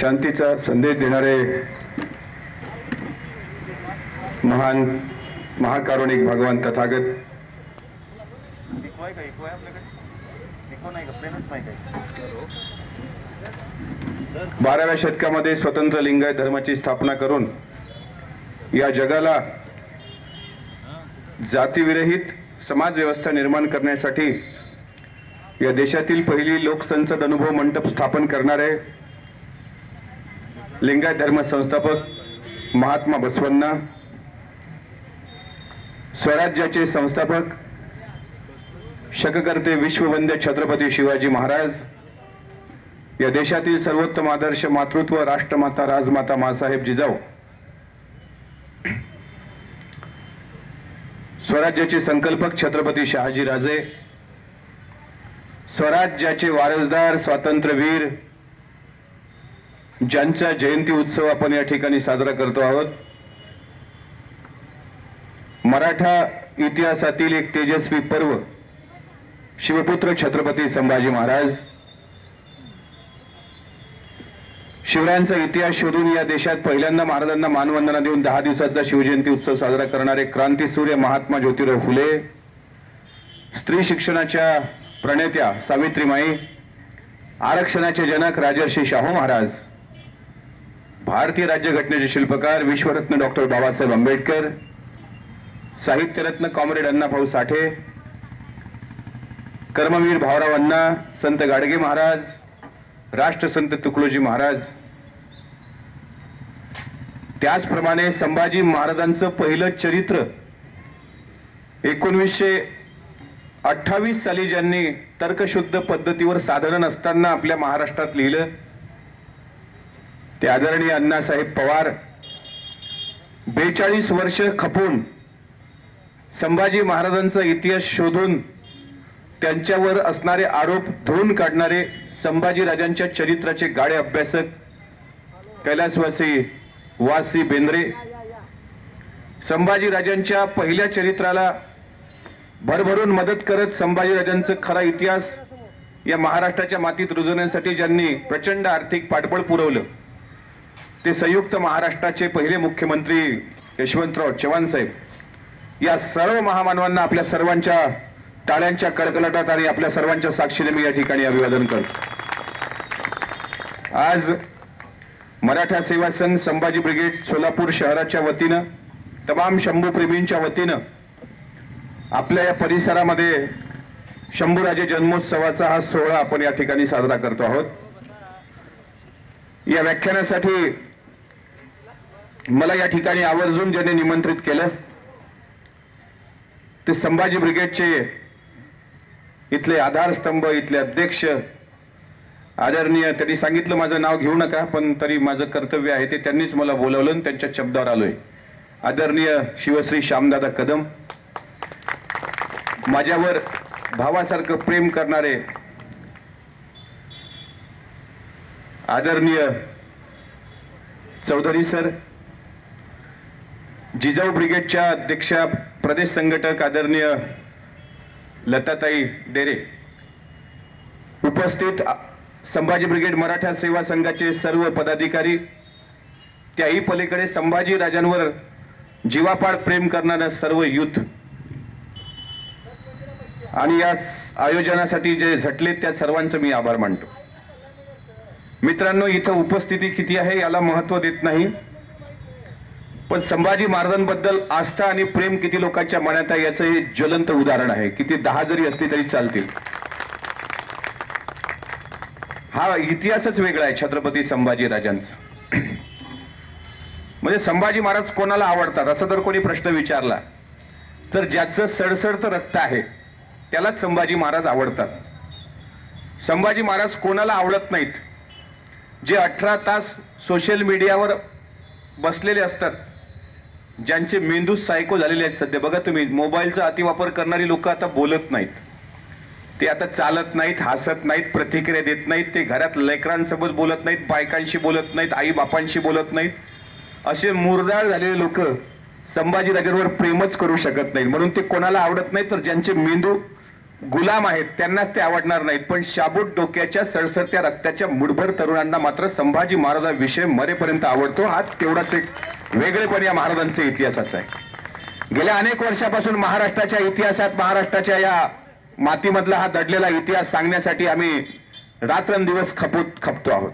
शांतीचा संदेश देणारे महान महाकारुणिक भगवान तथागत. बाराव्या शतकामध्ये स्वतंत्र लिंगायत धर्माची स्थापना करून या जगाला जातीविरहित समाज व्यवस्था निर्माण करण्यासाठी या देशातील पहिली लोकसंसद अनुभव मंडप स्थापन करणारे लिंगायत धर्म संस्थापक महात्मा बसवण्णा स्वराज्याचे संस्थापक शककर्ते विश्ववंद्य छत्रपती शिवाजी महाराज या देशातील सर्वोत्तम आदर्श मातृत्व राष्ट्रमाता राजमाता मासाहेब जिजाऊ स्वराज्याचे संकल्पक छत्रपती शहाजी राजे स्वराज्याचे वारसदार स्वातंत्र्यवीर ज्यांचा जयंती उत्सव आपण या ठिकाणी साजरा करतो आहोत मराठा इतिहासातील एक तेजस्वी पर्व शिवपुत्र छत्रपती संभाजी महाराज. शिवरायांचा इतिहास शोधून या देशात पहिल्यांदा महाराजांना मानवंदना देऊन दहा दिवसाचा शिवजयंती उत्सव साजरा करणारे क्रांतीसूर्य महात्मा ज्योतिराव फुले. स्त्री शिक्षणाच्या प्रणेत्या सावित्रीमाई आरक्षणाचे जनक राजर्षी शाहू महाराज. भारतीय राज्यघटनेचे शिल्पकार विश्वरत्न डॉक्टर बाबासाहेब आंबेडकर साहित्यरत्न कॉम्रेड अण्णाभाऊ साठे कर्मवीर भाऊराव अण्णा संत गाडगे महाराज राष्ट्रसंत तुकडोजी महाराज. त्याचप्रमाणे संभाजी महाराजांचं पहिलं चरित्र एकोणवीसशे अठ्ठावीस साली ज्यांनी तर्कशुद्ध पद्धतीवर साधारण असताना आपल्या महाराष्ट्रात लिहिलं ते आदरणीय अण्णासाहेब पवार बेचाळीस वर्ष खपून संभाजी महाराजांचा इतिहास शोधून त्यांच्यावर असणारे आरोप धुवून काढणारे संभाजी राजांच्या चरित्राचे गाडे अभ्यासक कैलासवासी वासी बेंद्रे संभाजी राजांच्या पहिल्या चरित्राला भरभरून मदत करत संभाजीराजांचा खरा इतिहास या महाराष्ट्राच्या मातीत रुजवण्यासाठी ज्यांनी प्रचंड आर्थिक पाठबळ पुरवलं. ते संयुक्त महाराष्ट्राचे पहिले मुख्यमंत्री यशवंतराव चव्हाण साहेब. या सर्व महामानवांना आपल्या सर्वांच्या टाळ्यांच्या कडकलाटात आणि आपल्या सर्वांच्या साक्षीने मी या ठिकाणी अभिवादन करतो. आज मराठा सेवा संघ संभाजी ब्रिगेड सोलापूर शहराच्या वतीनं तमाम शंभू प्रेमींच्या वतीनं आपल्या या परिसरामध्ये शंभूराजे जन्मोत्सवाचा हा सोहळा आपण या ठिकाणी साजरा करतो आहोत. या व्याख्यानासाठी मला या ठिकाणी आवर्जून ज्यांनी निमंत्रित केलं ते संभाजी ब्रिगेडचे इथले आधारस्तंभ इथले अध्यक्ष आदरणीय त्यांनी सांगितलं माझं नाव घेऊ नका पण तरी माझं कर्तव्य आहे ते त्यांनीच मला बोलवलं आणि त्यांच्या शब्दावर आलोय. आदरणीय शिवश्री श्यामदादा कदम माझ्यावर भावासारखं प्रेम करणारे आदरणीय चौधरी सर जिजाऊ ब्रिगेडच्या अध्यक्षा प्रदेश संघटक आदरणीय लताताई डेरे उपस्थित संभाजी ब्रिगेड मराठा सेवा संघाचे सर्व पदाधिकारी त्याही पलीकडे संभाजी राजांवर जीवापाड प्रेम करणाऱ्या सर्व युथ. आणि या आयोजनासाठी जे झटले त्या सर्वांचं मी आभार मानतो. मित्रांनो इथं उपस्थिती किती आहे याला महत्त्व देत नाही. पण संभाजी महाराजांबद्दल आस्था आणि प्रेम किती लोकांच्या मनात आहे याचं हे ज्वलंत उदाहरण आहे. किती दहा जरी असली तरी चालतील. हा इतिहासच वेगळा आहे छत्रपती संभाजी राजांचा. म्हणजे संभाजी महाराज कोणाला आवडतात? असा जर कोणी प्रश्न विचारला तर ज्याचं सडसडत रक्त आहे त्यालाच संभाजी महाराज आवडतात. संभाजी महाराज कोणाला आवडत नाहीत? जे अठरा तास सोशल मीडियावर बसलेले असतात ज्यांचे मेंदू सायको झालेले आहेत सध्या. बघा तुम्ही मोबाईलचा अतिवापर करणारी लोक आता बोलत नाहीत. ते आता चालत नाहीत हसत नाहीत प्रतिक्रिया देत नाहीत ते घरात लेकरांसोबत बोलत नाहीत बायकांशी बोलत नाहीत आई बापांशी बोलत नाहीत. असे मुरदाळ झालेले लोक संभाजीनगरवर प्रेमच करू शकत नाहीत. म्हणून ते कोणाला आवडत नाही तर ज्यांचे मेंदू गुलाम आहेत त्यांनाच ते आवडणार नाहीत. पण शाबूत डोक्याच्या सळसळत्या रक्ताच्या मुठभर तरुणांना मात्र संभाजी महाराजा विषय मरेपर्यंत आवडतो. हा तेवढाच एक वेगळेपण या महाराजांचे इतिहासाचा आहे. गेल्या अनेक वर्षापासून महाराष्ट्राच्या इतिहासात महाराष्ट्राच्या या मातीमधला हा दडलेला इतिहास सांगण्यासाठी आम्ही रात्रंदिवस खपूत खपतो आहोत.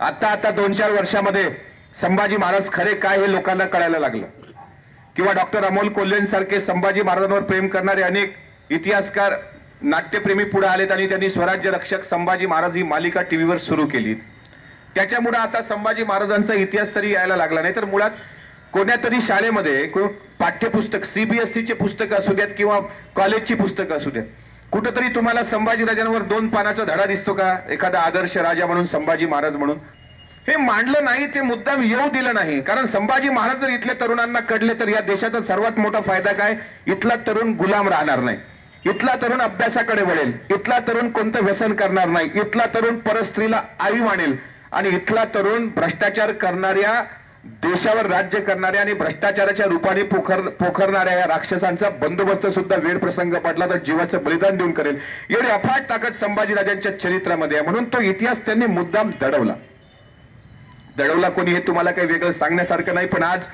आता आता दोन चार वर्षामध्ये संभाजी महाराज खरे काय हे लोकांना कळायला लागलं. किंवा डॉक्टर अमोल कोल्हेंसारखे संभाजी महाराजांवर प्रेम करणारे अनेक इतिहासकार नाट्यप्रेमी पुढे आलेत आणि त्यांनी स्वराज्य रक्षक संभाजी महाराज ही मालिका टीव्हीवर सुरू केली त्याच्यामुळे आता संभाजी महाराजांचा इतिहास तरी यायला लागला नाही. तर मुळात कोण्यातरी शाळेमध्ये पाठ्यपुस्तक सीबीएसईचे पुस्तकं असू द्यात किंवा कॉलेजची पुस्तकं असू द्यात कुठंतरी तुम्हाला संभाजीराजांवर दोन पानाचा धडा दिसतो का? एखादा आदर्श राजा म्हणून संभाजी महाराज म्हणून? हे मांडलं नाही ते मुद्दाम येऊ दिलं नाही. कारण संभाजी महाराज जर इथल्या तरुणांना कळले तर या देशाचा सर्वात मोठा फायदा काय? इथला तरुण गुलाम राहणार नाही. इथला तरुण अभ्यासाकडे वळेल. इथला तरुण कोणतं व्यसन करणार नाही. इथला तरुण परस्त्रीला आई मानेल. आणि इथला तरुण भ्रष्टाचार करणाऱ्या देशावर राज्य करणाऱ्या आणि भ्रष्टाचाराच्या रूपाने पोखर पोखरणाऱ्या या राक्षसांचा बंदोबस्त सुद्धा वेळ प्रसंग पडला तर जीवाचं बलिदान देऊन करेल. एवढी अफाट ताकद संभाजीराजांच्या चरित्रामध्ये आहे. म्हणून तो इतिहास त्यांनी मुद्दाम दडवला. दडवला कोणी हे तुम्हाला काही वेगळं सांगण्यासारखं नाही पण आज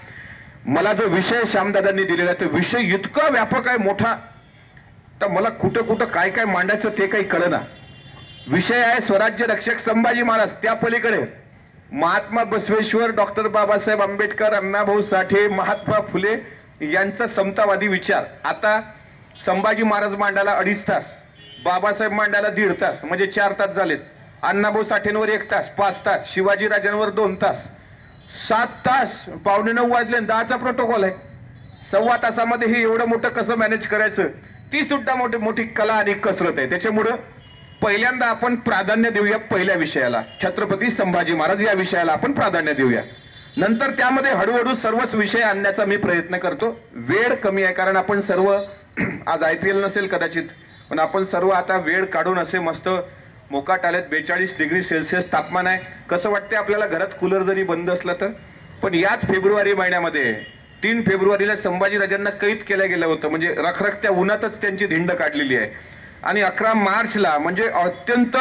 मला जो विषय श्यामदादांनी दिलेला आहे तो विषय इतका व्यापक आहे मोठा तर मला कुठं कुठं काय काय मांडायचं ते काही कळना. विषय आहे स्वराज्य रक्षक संभाजी महाराज त्या पलीकडे. महात्मा बसवेश्वर डॉक्टर बाबासाहेब आंबेडकर अण्णाभाऊ साठे महात्मा फुले यांचा समतावादी विचार. आता संभाजी महाराज मांडायला अडीच तास बाबासाहेब मांडायला दीड तास म्हणजे चार तास झालेत. अण्णाभाऊ साठेंवर एक तास पाच तास शिवाजी राजांवर दोन तास. सात तास पावणे नऊ वाजले दहाचा प्रोटोकॉल आहे. सव्वा तासामध्ये हे एवढं मोठं कसं मॅनेज करायचं? ती सुद्धा मोठी मोठी कला आणि कसरत आहे. त्याच्यामुळं पहिल्यांदा आपण प्राधान्य देऊया पहिल्या विषयाला. छत्रपती संभाजी महाराज या विषयाला आपण प्राधान्य देऊया. नंतर त्यामध्ये हळूहळू सर्वच विषय आणण्याचा मी प्रयत्न करतो. वेळ कमी आहे कारण आपण सर्व आज आय पी एल नसेल कदाचित पण आपण सर्व आता वेळ काढून असे मस्त मोकाट आलेत. बेचाळीस डिग्री सेल्सिअस तापमान आहे. कसं वाटते आपल्याला? घरात कूलर जरी बंद असलं तर. पण याच फेब्रुवारी महिन्यामध्ये तीन फेब्रुवारीला संभाजीराजांना कैद केलं गेलं होतं. म्हणजे रखरखत्या उन्हातच त्यांची धिंड काढलेली आहे. आणि अकरा मार्चला म्हणजे अत्यंत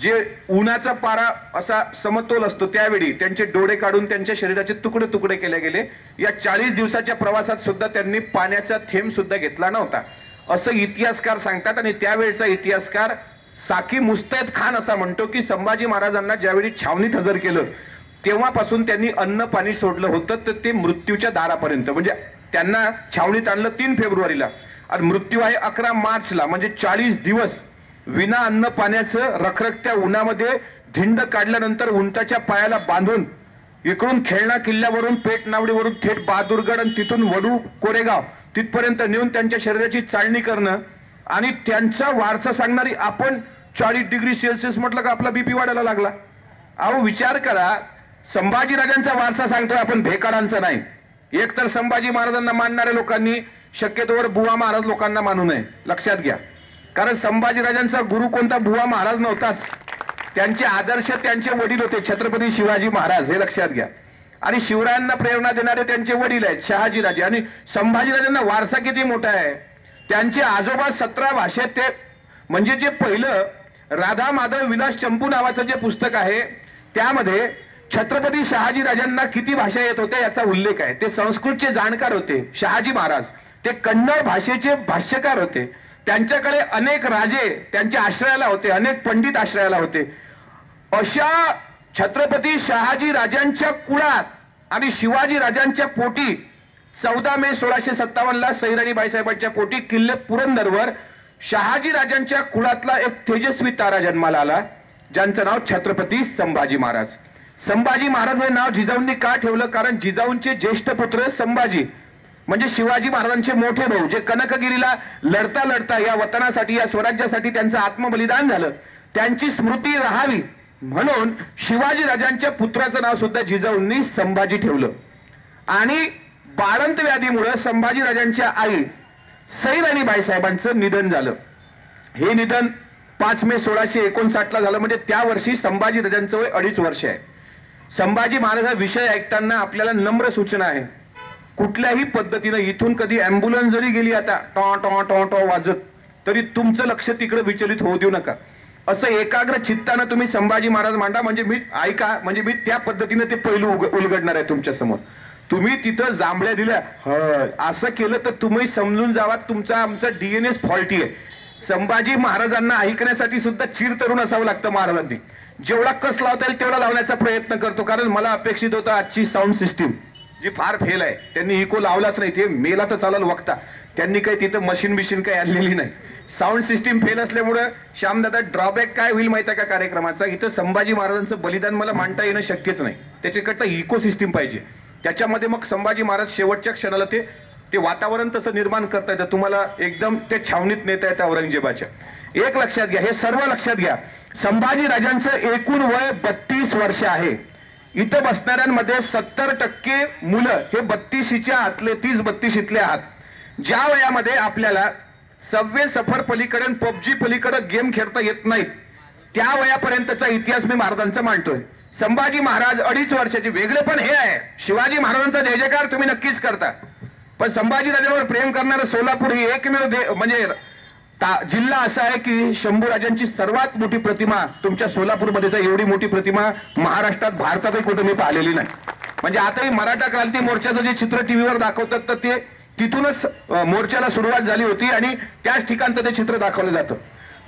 जे उन्हाचा पारा असा समतोल असतो त्यावेळी त्यांचे डोळे काढून त्यांच्या शरीराचे तुकडे तुकडे केले गेले. या चाळीस दिवसाच्या प्रवासात सुद्धा त्यांनी पाण्याचा थेंब सुद्धा घेतला नव्हता. असं इतिहासकार सांगतात आणि त्यावेळेचा इतिहासकार साकी मुस्तैद खान असा म्हणतो की संभाजी महाराजांना ज्यावेळी छावणीत हजर केलं तेव्हापासून त्यांनी अन्न पाणी सोडलं होतं तर ते मृत्यूच्या दारापर्यंत. म्हणजे त्यांना छावणीत आणलं तीन फेब्रुवारीला. आणि मृत्यू आहे अकरा मार्चला म्हणजे चाळीस दिवस. विना अन्न पाण्याचं रखरखत्या उन्हामध्ये धिंड काढल्यानंतर उंटाच्या पायाला बांधून इकडून खेळणा किल्ल्यावरून पेट नावडीवरून थेट बहादूरगड आणि तिथून वडू कोरेगाव तिथपर्यंत नेऊन त्यांच्या शरीराची चाळणी करणं. आणि त्यांचा वारसा सांगणारी आपण चाळीस डिग्री सेल्सिअस म्हटलं का आपला बीपी वाढायला लागला? अहो विचार करा संभाजीराजांचा वारसा सांगतोय आपण भेकाडांचा नाही. एक तर संभाजी महाराजांना मानणाऱ्या लोकांनी शक्यतोवर बुवा महाराज लोकांना मानू नये. लक्षात घ्या. कारण संभाजीराजांचा गुरु कोणता? बुवा महाराज नव्हताच. त्यांचे आदर्श त्यांचे वडील होते छत्रपती शिवाजी महाराज हे लक्षात घ्या. आणि शिवरायांना प्रेरणा देणारे त्यांचे वडील आहेत शहाजीराजे आणि संभाजीराजांना वारसा किती मोठा आहे? त्यांचे आजोबा सतरा भाषेत ते म्हणजे जे पहिलं राधा माधव विलास चंपू नावाचं जे पुस्तक आहे त्यामध्ये छत्रपती शहाजी राजांना किती भाषा येत होत्या याचा उल्लेख आहे. ते संस्कृतचे जाणकार होते शहाजी महाराज. ते कन्नड भाषेचे भाष्यकार होते. त्यांच्याकडे अनेक राजे त्यांच्या आश्रयाला होते अनेक पंडित आश्रयाला होते. अशा छत्रपती शहाजी राजांच्या कुळात आणि शिवाजी राजांच्या पोटी चौदा मे सोळाशे सत्तावन्नला सैराणीबाई साहेबांच्या पोटी किल्ले पुरंदरवर शहाजी राजांच्या कुळातला एक तेजस्वी तारा जन्माला आला ज्यांचं नाव छत्रपती संभाजी महाराज. संभाजी महाराज हे नाव जिजाऊंनी का ठेवलं? कारण जिजाऊंचे ज्येष्ठ पुत्र संभाजी म्हणजे शिवाजी महाराजांचे मोठे भाऊ जे कनकगिरीला लढता लढता या वतनासाठी या स्वराज्यासाठी त्यांचं आत्मबलिदान झालं. त्यांची स्मृती राहावी म्हणून शिवाजी राजांच्या पुत्राचं नाव सुद्धा जिजाऊंनी संभाजी ठेवलं. आणि बाळंत व्याधीमुळे संभाजी राजांच्या आई सैराणी बाईसाहेबांचं निधन झालं. हे निधन पाच मे सोळाशे एकोणसाठला झालं म्हणजे त्या वर्षी संभाजी राजांचं वय अडीच वर्ष आहे. संभाजी महाराज हा विषय ऐकताना आपल्याला नम्र सूचना आहे. कुठल्याही पद्धतीनं इथून कधी अँब्युलन्स जरी गेली आता टॉ टॉ टॉ टॉ वाजत तरी तुमचं लक्ष तिकडे विचलित होऊ देऊ नका. असं एकाग्र चित्तानं तुम्ही संभाजी महाराज मांडा म्हणजे मी ऐका म्हणजे मी त्या पद्धतीने ते पैलू उग- उलगडणार आहे तुमच्यासमोर. तुम्ही तिथं जांभळ्या दिल्या. असं केलं तर तुम्ही समजून जावा तुमचा आमचा डीएनएस फॉल्टी आहे. संभाजी महाराजांना ऐकण्यासाठी सुद्धा चिर तरुण असावं लागतं महाराजांनी. जेवढा कस लावता येईल तेवढा लावण्याचा प्रयत्न करतो. कारण मला अपेक्षित होतं आजची साऊंड सिस्टीम जी फार फेल आहे त्यांनी इको लावलाच नाही. ते मेला तर चालेल वक्ता. त्यांनी काही तिथं मशीन बिशीन काही आणलेली नाही. साऊंड सिस्टीम फेल असल्यामुळं श्यामदादा ड्रॉबॅक काय होईल माहिती आहे का कार्यक्रमाचा? इथं संभाजी महाराजांचं बलिदान मला मांडता येणं शक्यच नाही. त्याच्याकडचा इको सिस्टीम पाहिजे. त्याच्यामध्ये मग संभाजी महाराज शेवटच्या क्षणाला ते ते वातावरण तसं निर्माण करता येतं तुम्हाला एकदम ते छावणीत नेता येतं औरंगजेबाच्या. एक लक्षात घ्या हे सर्व लक्षात घ्या. संभाजी राजांचं एकूण वय बत्तीस वर्ष आहे. इथं बसणाऱ्यांमध्ये सत्तर टक्के मुलं हे बत्तीशीच्या आतले तीस बत्तीशीतले आहात. ज्या वयामध्ये आपल्याला सव्वे सफर पलीकडे पबजी पलीकडे गेम खेळता येत नाहीत त्या वयापर्यंतचा इतिहास मी महाराजांचा मांडतोय. संभाजी महाराज अडीच वर्षाचे वेगळे पण हे आहे. शिवाजी महाराजांचा जय जयकार तुम्ही नक्कीच करता. पण संभाजी राजांवर प्रेम करणारं सोलापूर ही एकमेव दे- म्हणजे जिल्हा असा आहे की शंभूराजांची सर्वात मोठी प्रतिमा तुमच्या सोलापूरमध्येच एवढी मोठी प्रतिमा महाराष्ट्रात भारतातही कुठं मी पाहिलेली नाही. म्हणजे आताही मराठा क्रांती मोर्चाचं जे चित्र टीव्हीवर दाखवतात तर ते तिथूनच मोर्चाला सुरुवात झाली होती आणि त्याच ठिकाणचं ते चित्र दाखवलं जातं.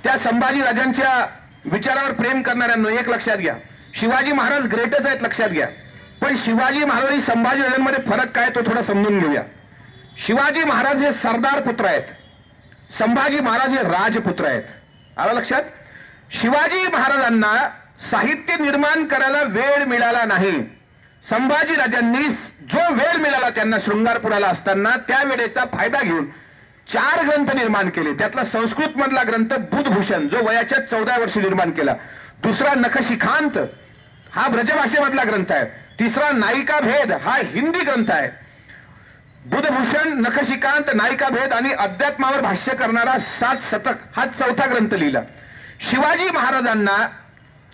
त्या संभाजी राजांच्या विचारावर प्रेम करणाऱ्यांना एक लक्षात घ्या. शिवाजी महाराज ग्रेटच आहेत लक्षात घ्या. पण शिवाजी महाराज आणि संभाजीराजांमध्ये फरक काय तो थोडा समजून घेऊया. शिवाजी महाराज हे सरदार पुत्र आहेत. संभाजी महाराज हे राजपुत्र आहेत. आलं लक्षात? शिवाजी महाराजांना साहित्य निर्माण करायला वेळ मिळाला नाही. संभाजी राजांनी जो वेळ मिळाला त्यांना शृंगारपुराला असताना त्या वेळेचा फायदा घेऊन चार ग्रंथ निर्माण केले. त्यातला संस्कृत मधला ग्रंथ बुधभूषण जो वयाच्या चौदा वर्षी निर्माण केला. दुसरा नखशिखांत हा ब्रजभाषेमधला ग्रंथ आहे. तिसरा नायिका भेद हा हिंदी ग्रंथ आहे. बुधभूषण नखशिकांत नायिका भेद आणि अध्यात्मावर भाष्य करणारा सात शतक हा चौथा ग्रंथ लिहिला. शिवाजी महाराजांना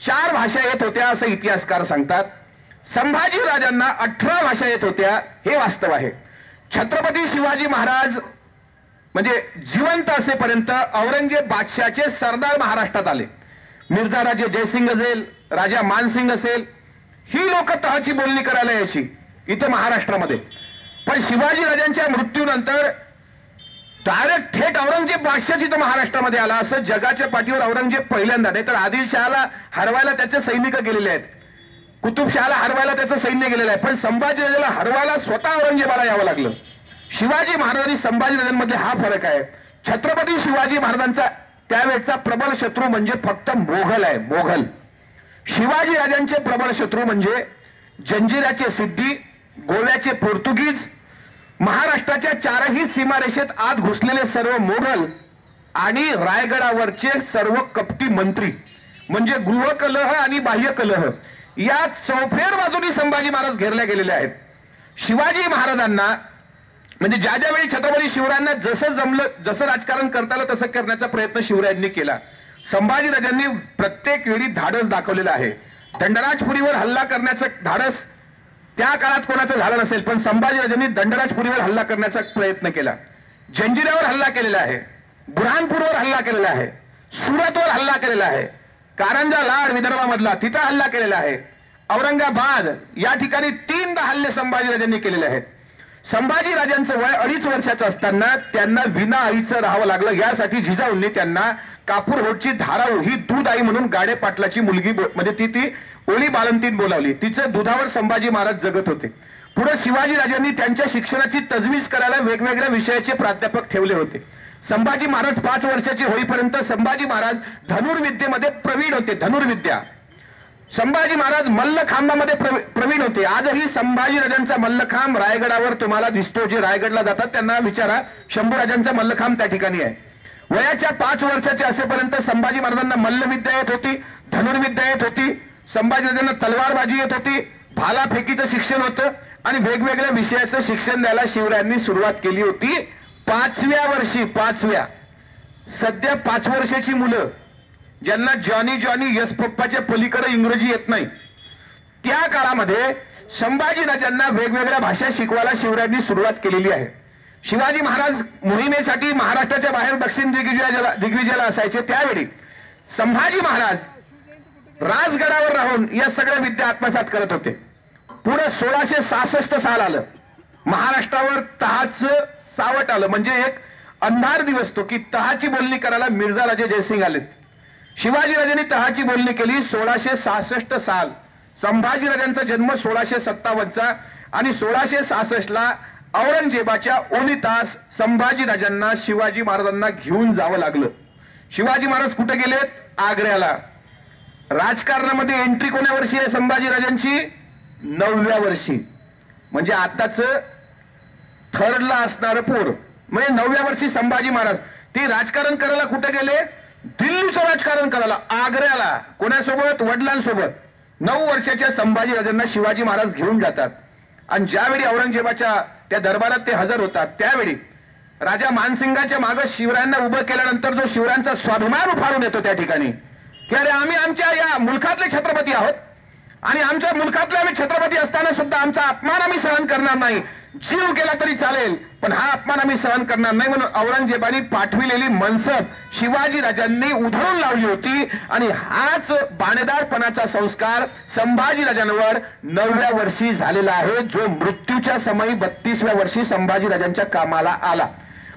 चार भाषा येत होत्या असं इतिहासकार सांगतात. संभाजी राजांना अठरा भाषा येत होत्या हे वास्तव आहे. छत्रपती शिवाजी महाराज म्हणजे जिवंत असेपर्यंत औरंगजेब बादशाहचे सरदार महाराष्ट्रात आले. मिर्झा राजे जयसिंग असेल राजा मानसिंग असेल ही लोक तहाची बोलणी करायला यायची इथं महाराष्ट्रामध्ये. पण शिवाजी राजांच्या मृत्यूनंतर डायरेक्ट थेट औरंगजेब बादशाह इथं महाराष्ट्रामध्ये आला. असं जगाच्या पाठीवर औरंगजेब पहिल्यांदा नाही तर आदिलशहाला हरवायला त्याचे सैनिक गेलेले आहेत. कुतुबशहाला हरवायला त्याचं सैन्य गेलेलं आहे. पण संभाजीराजाला हरवायला स्वतः औरंगजेबाला यावं लागलं. शिवाजी महाराज आणि संभाजी हा फरक आहे. छत्रपती शिवाजी महाराजांचा त्यावेळचा प्रबळ शत्रू म्हणजे फक्त मोघल आहे मोघल. शिवाजी राजांचे प्रबळ शत्रू म्हणजे जंजिराचे सिद्धी गोव्याचे पोर्तुगीज महाराष्ट्राच्या चारही सीमारेषेत आत घुसलेले सर्व मोघल आणि रायगडावरचे सर्व कपटी मंत्री म्हणजे गृहकलह आणि बाह्य कलह या चौफेर बाजूनी संभाजी महाराज घेरल्या गेलेले आहेत. शिवाजी महाराजांना म्हणजे ज्या ज्या वेळी छत्रपती शिवरायांना जसं जमलं जसं राजकारण करता आलं तसं करण्याचा प्रयत्न शिवरायांनी केला. संभाजीराजांनी प्रत्येक वेळी धाडस दाखवलेलं आहे. दंडराजपुरीवर हल्ला करण्याचं धाडस त्या काळात कोणाचं झालं नसेल पण संभाजीराजांनी दंडराजपुरीवर हल्ला करण्याचा प्रयत्न केला. जंजिऱ्यावर हल्ला केलेला आहे बुरहानपूरवर हल्ला केलेला आहे सुरतवर हल्ला केलेला आहे कारंजा लाड विदर्भामधला तिथं हल्ला केलेला आहे. औरंगाबाद या ठिकाणी तीनदा हल्ले संभाजीराजांनी केलेले आहेत. संभाजीराजांचं वय अडीच वर्षाचं असताना त्यांना विना आईचं राहावं लागलं. यासाठी जिजाऊंनी त्यांना कापूर होटची धाराऊ ही दूध आई म्हणून गाडे पाटलाची मुलगी म्हणजे ती ती ओळी बालंतीत बोलावली? तिचं दुधावर संभाजी महाराज जगत होते. पुढे शिवाजीराजांनी त्यांच्या शिक्षणाची तजवीज करायला वेगवेगळ्या विषयाचे प्राध्यापक ठेवले होते. संभाजी महाराज पाच वर्षाचे होईपर्यंत संभाजी महाराज धनुर्विद्येमध्ये प्रवीण होते धनुर्विद्या. संभाजी महाराज मल्लखांबामध्ये प्रवीण होते. आजही संभाजीराजांचा मल्लखांब रायगडावर तुम्हाला दिसतो. जे रायगडला जातात त्यांना विचारा शंभूराजांचा मल्लखांब त्या ठिकाणी आहे. वयाच्या पाच वर्षाचे असेपर्यंत संभाजी महाराजांना मल्लविद्या येत होती धनुर्विद्या येत होती. संभाजी तलवारबाजी येत होती. भालाफेकीचं शिक्षण होतं आणि वेगवेगळ्या विषयाचं शिक्षण द्यायला शिवरायांनी सुरुवात केली होती. पाचव्या वर्षी पाचव्या. सध्या पाच वर्षाची मुलं ज्यांना जॉनी जॉनी यस पप्पाच्या पलीकडे इंग्रजी येत नाही. त्या काळामध्ये संभाजीराजांना वेगवेगळ्या भाषा शिकवायला शिवरायांनी सुरुवात केलेली आहे. शिवाजी महाराज मोहिमेसाठी महाराष्ट्राच्या बाहेर दक्षिण दिग्विजयाला दिग्विजयाला असायचे त्यावेळी संभाजी महाराज राजगडावर राहून या सगळ्या विद्या आत्मसात करत होते. पुढे सोळाशे सहासष्ट साल आलं. महाराष्ट्रावर तहाच सावट आलं. म्हणजे एक अंधार दिवस तो की तहाची बोलणी करायला मिर्झा राजे जयसिंग आलेत. शिवाजीराजांनी तहाची बोलणी केली सोळाशे सहासष्ट साल. संभाजीराजांचा जन्म सोळाशे सत्तावन्नचा आणि सोळाशे सहासष्टला औरंगजेबाच्या ओलितास संभाजीराजांना शिवाजी महाराजांना घेऊन जावं लागलं. शिवाजी महाराज कुठे गेलेत? आग्र्याला. राजकारणामध्ये एंट्री कोण्या वर्षी आहे संभाजीराजांची? नवव्या वर्षी म्हणजे आताच थर्डला असणारं पोर. म्हणजे नवव्या वर्षी संभाजी महाराज. ते राजकारण करायला कुठे गेले? दिल्लीचं राजकारण करायला आग्र्याला. कोणासोबत? वडिलांसोबत. नऊ वर्षाच्या संभाजीराजांना शिवाजी महाराज घेऊन जातात. आणि ज्यावेळी औरंगजेबाच्या त्या दरबारात ते हजर होतात त्यावेळी राजा मानसिंगाच्या मागे शिवरायांना उभं केल्यानंतर जो शिवरायांचा स्वाभिमान उफाळून येतो त्या ठिकाणी. की अरे आम्ही आमच्या या मुलखातले छत्रपती आहोत. आणि आमच्या मुलखातले आम्ही छत्रपती असताना सुद्धा आमचा अपमान आम्ही सहन करणार नाही. जीव गेला तरी चालेल पण हा अपमान आम्ही सहन करणार नाही म्हणून औरंगजेबाने पाठविलेली मनसब शिवाजी राजांनी उधळून लावली होती. आणि हाच बाणेदारपणाचा संस्कार संभाजी राजांवर नवव्या वर्षी झालेला आहे जो मृत्यूच्या समयी बत्तीसव्या वर्षी संभाजी राजांच्या कामाला आला.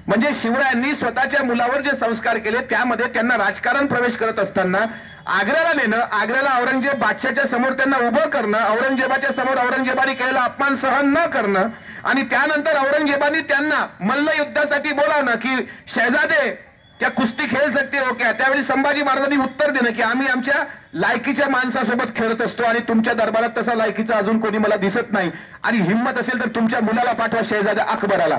म्हणजे शिवरायांनी स्वतःच्या मुलावर जे संस्कार केले त्यामध्ये त्यांना राजकारण प्रवेश करत असताना आग्र्याला नेणं आग्र्याला औरंगजेब बादशाच्या समोर त्यांना उभं करणं औरंगजेबाच्या समोर औरंगजेबाने केलेला अपमान सहन न करणं आणि त्यानंतर औरंगजेबाने त्यांना मल्ल युद्धासाठी बोलावणं की शहजादे त्या कुस्ती खेळ सकते हो क्या? त्यावेळी संभाजी महाराजांनी उत्तर देणं की आम्ही आमच्या लायकीच्या माणसासोबत खेळत असतो आणि तुमच्या दरबारात तसा लायकीचा अजून कोणी मला दिसत नाही. आणि हिंमत असेल तर तुमच्या मुलाला पाठवा शहजादा अकबराला.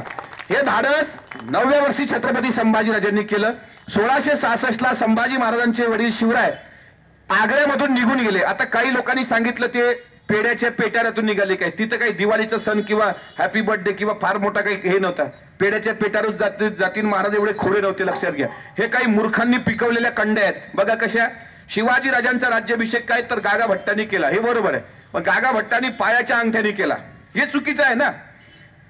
हे धाडस नवव्या वर्षी छत्रपती संभाजीराजांनी केलं. सोळाशे सहासष्टला संभाजी महाराजांचे वडील शिवराय आग्र्यामधून निघून गेले. आता काही लोकांनी सांगितलं ते पेड्याच्या पेटाऱ्यातून निघाले काय? तिथं काही दिवाळीचा सण किंवा हॅपी बर्थडे किंवा फार मोठा काही हे नव्हता. पेड्याच्या पेटारून जाती जातीन महाराज एवढे खोडे नव्हते लक्षात घ्या. हे काही मूर्खांनी पिकवलेल्या कंड्या आहेत. बघा कशा. शिवाजी राजांचा राज्याभिषेक काय तर गागा भट्टांनी केला. हे बरोबर आहे. पण गागा भट्टांनी पायाच्या अंगठ्याने केला. हे चुकीचं आहे ना?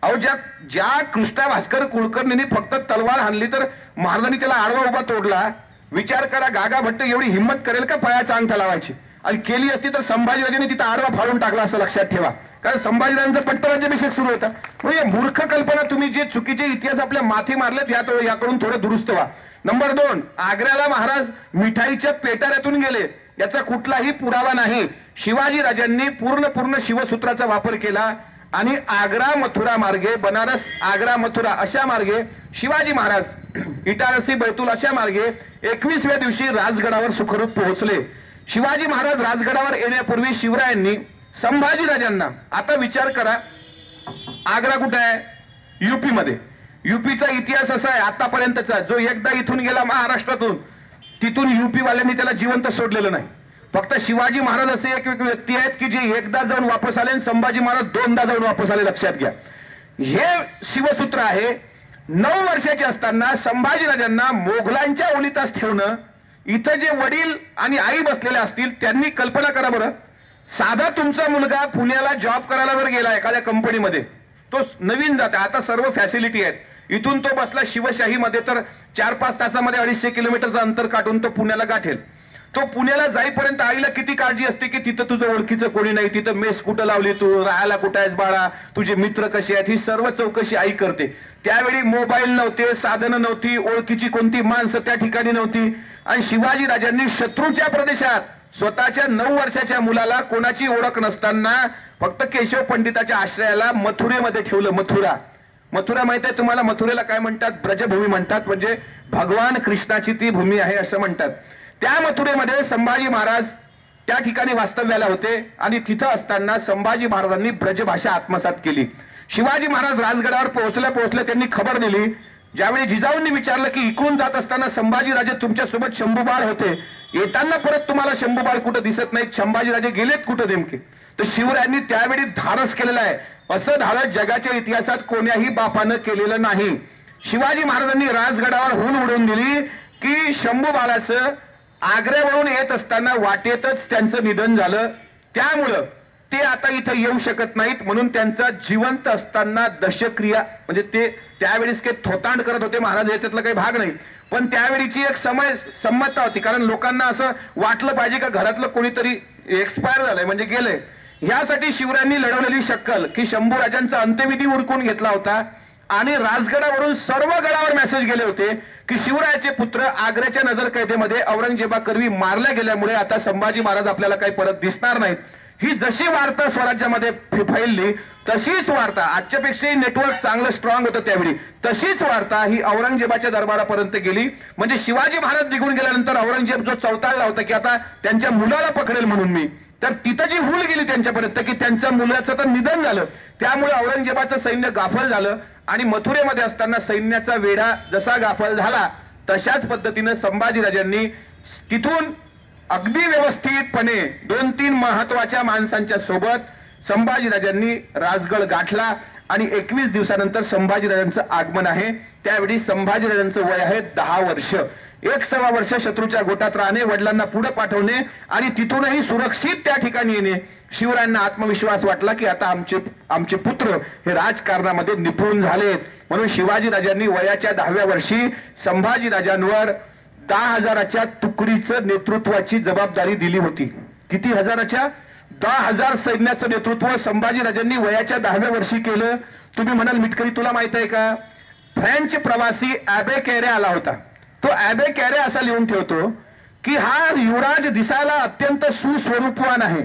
अहो ज्या ज्या कृष्णा भास्कर कुलकर्णींनी फक्त तलवार हाणली तर महाराजांनी त्याला आडवा उभा तोडला. विचार करा गागा भट्ट एवढी हिंमत करेल का पायाचा अंगठा लावायची? आणि केली असती तर संभाजीराजांनी तिथं आडवा फाडून टाकला असं लक्षात ठेवा. कारण संभाजीराजांचं पट्टराज्याभिषेक सुरू होता. म्हणजे मूर्ख कल्पना तुम्ही जे चुकीचे इतिहास आपल्या माथी मारलेत यात याकडून थोडं दुरुस्त व्हा. नंबर दोन आग्र्याला महाराज मिठाईच्या पेटाऱ्यातून गेले. याचा कुठलाही पुरावा नाही. शिवाजी राजांनी पूर्ण पूर्ण शिवसूत्राचा वापर केला आणि आग्रा मथुरा मार्गे बनारस आग्रा मथुरा अशा मार्गे शिवाजी महाराज इटारसी बैतूल अशा मार्गे एकवीसव्या दिवशी राजगडावर सुखरूप पोहोचले. शिवाजी महाराज राजगडावर येण्यापूर्वी शिवरायांनी संभाजीराजांना आता विचार करा आग्रा कुठे आहे? युपी मध्ये. युपीचा इतिहास असा आहे आतापर्यंतचा जो एकदा इथून गेला महाराष्ट्रातून तिथून युपीवाल्यांनी त्याला जिवंत सोडलेलं नाही. फक्त शिवाजी महाराज असे एक एक व्यक्ती आहेत की जे एकदा जाऊन वापस आले आणि संभाजी महाराज दोनदा जाऊन वापस आले लक्षात घ्या. हे शिवसूत्र आहे नऊ वर्षाचे असताना संभाजीराजांना मोघलांच्या ओलितास ठेवणं इथं जे वडील आणि आई बसलेले असतील त्यांनी कल्पना करा बरं. साधा तुमचा मुलगा पुण्याला जॉब करायला जर गेला एखाद्या कंपनीमध्ये तो नवीन जात आता सर्व फॅसिलिटी आहेत. इथून तो बसला शिवशाहीमध्ये तर चार पाच तासामध्ये अडीचशे किलोमीटरचं अंतर काढून तो पुण्याला गाठेल. तो पुण्याला जाईपर्यंत आईला किती काळजी असते की तिथं तुझं ओळखीचं कोणी नाही? तिथं मेस कुठं लावली तू? राहायला कुठं आहेस बाळा? तुझे मित्र कसे आहेत? ही सर्व चौकशी आई करते. त्यावेळी मोबाईल नव्हते साधनं नव्हती ओळखीची कोणती माणसं त्या ठिकाणी नव्हती. आणि शिवाजी राजांनी शत्रूच्या प्रदेशात स्वतःच्या नऊ वर्षाच्या मुलाला कोणाची ओळख नसताना फक्त केशव पंडिताच्या आश्रयाला मथुरेमध्ये ठेवलं मथुरा. मथुरा माहीत आहे तुम्हाला? मथुरेला काय म्हणतात? ब्रजभूमी म्हणतात. म्हणजे भगवान कृष्णाची ती भूमी आहे असं म्हणतात. त्या मथुरेमध्ये संभाजी महाराज त्या ठिकाणी वास्तव्याला होते आणि तिथं असताना संभाजी महाराजांनी ब्रजभाषा आत्मसात केली. शिवाजी महाराज राजगडावर पोहोचल्या पोहोचल्या त्यांनी खबर दिली. ज्यावेळी जिजाऊंनी विचारलं की इकडून जात असताना संभाजीराजे तुमच्यासोबत शंभूबाळ होते. येताना परत तुम्हाला शंभूबाळ कुठं दिसत नाहीत? संभाजीराजे गेलेत कुठं नेमके? तर शिवरायांनी त्यावेळी धाडस केलेलं आहे. असं धाडस जगाच्या इतिहासात कोण्याही बापानं केलेलं नाही. शिवाजी महाराजांनी राजगडावर हुन उडवून दिली की शंभू बाळाचं आग्र्यावरून येत असताना वाटेतच त्यांचं निधन झालं. त्यामुळं ते आता इथं येऊ शकत नाहीत म्हणून त्यांचा जिवंत असताना दशक्रिया म्हणजे ते त्यावेळेस काही थोतांड करत होते महाराज याच्यातला काही भाग नाही. पण त्यावेळीची एक समय संमतता होती. कारण लोकांना असं वाटलं पाहिजे का घरातलं कोणीतरी एक्सपायर झालंय म्हणजे गेलंय. यासाठी शिवरायांनी लढवलेली शक्कल की शंभू राजांचा अंत्यविधी उरकून घेतला होता. आणि राजगडावरून सर्व गडावर मेसेज गेले होते की शिवरायाचे पुत्र आग्र्याच्या नजर कैदेमध्ये औरंगजेबाकरवी मारल्या गेल्यामुळे आता संभाजी महाराज आपल्याला काही परत दिसणार नाहीत. ही जशी वार्ता स्वराज्यामध्ये फैलली तशीच वार्ता आजच्यापेक्षाही नेटवर्क चांगलं स्ट्रॉंग होतं त्यावेळी. तशीच वार्ता ही औरंगजेबाच्या दरबारापर्यंत गेली. म्हणजे शिवाजी महाराज निघून गेल्यानंतर औरंगजेब जो चौताळला होता की आता त्यांच्या मुलाला पकडेल म्हणून मी. तर तिथं जी हुल गेली त्यांच्यापर्यंत की त्यांच्या मुलाचं तर निधन झालं. त्यामुळे औरंगजेबाचं सैन्य गाफल झालं आणि मथुरेमध्ये असताना सैन्याचा वेढा जसा गाफल झाला तशाच पद्धतीनं संभाजीराजांनी तिथून अगदी व्यवस्थितपणे दोन तीन महत्त्वाच्या माणसांच्या सोबत संभाजीराजांनी राजगड गाठला. आणि एकवीस दिवसानंतर संभाजीराजांचं आगमन आहे. त्यावेळी संभाजीराजांचं वय आहे दहा वर्ष. एक सव्वा वर्ष शत्रूच्या गोटात राहणे वडिलांना पुढे पाठवणे आणि तिथूनही सुरक्षित त्या ठिकाणी येणे. शिवरायांना आत्मविश्वास वाटला की आता आमचे आमचे पुत्र हे राजकारणामध्ये निपुण झालेत. म्हणून शिवाजीराजांनी वयाच्या दहाव्या वर्षी संभाजीराजांवर दहा हजाराच्या तुकडीचं नेतृत्वाची जबाबदारी दिली होती. किती हजाराच्या? दहा हजार सैन्याचं नेतृत्व संभाजीराजांनी वयाच्या दहाव्या वर्षी केलं. तुम्ही म्हणाल मिटकरी तुला माहीत आहे का? फ्रेंच प्रवासी ॲबे कॅरे आला होता. तो ॲबे कॅरे असा लिहून ठेवतो की हा युवराज दिसायला अत्यंत सुस्वरूपवान आहे.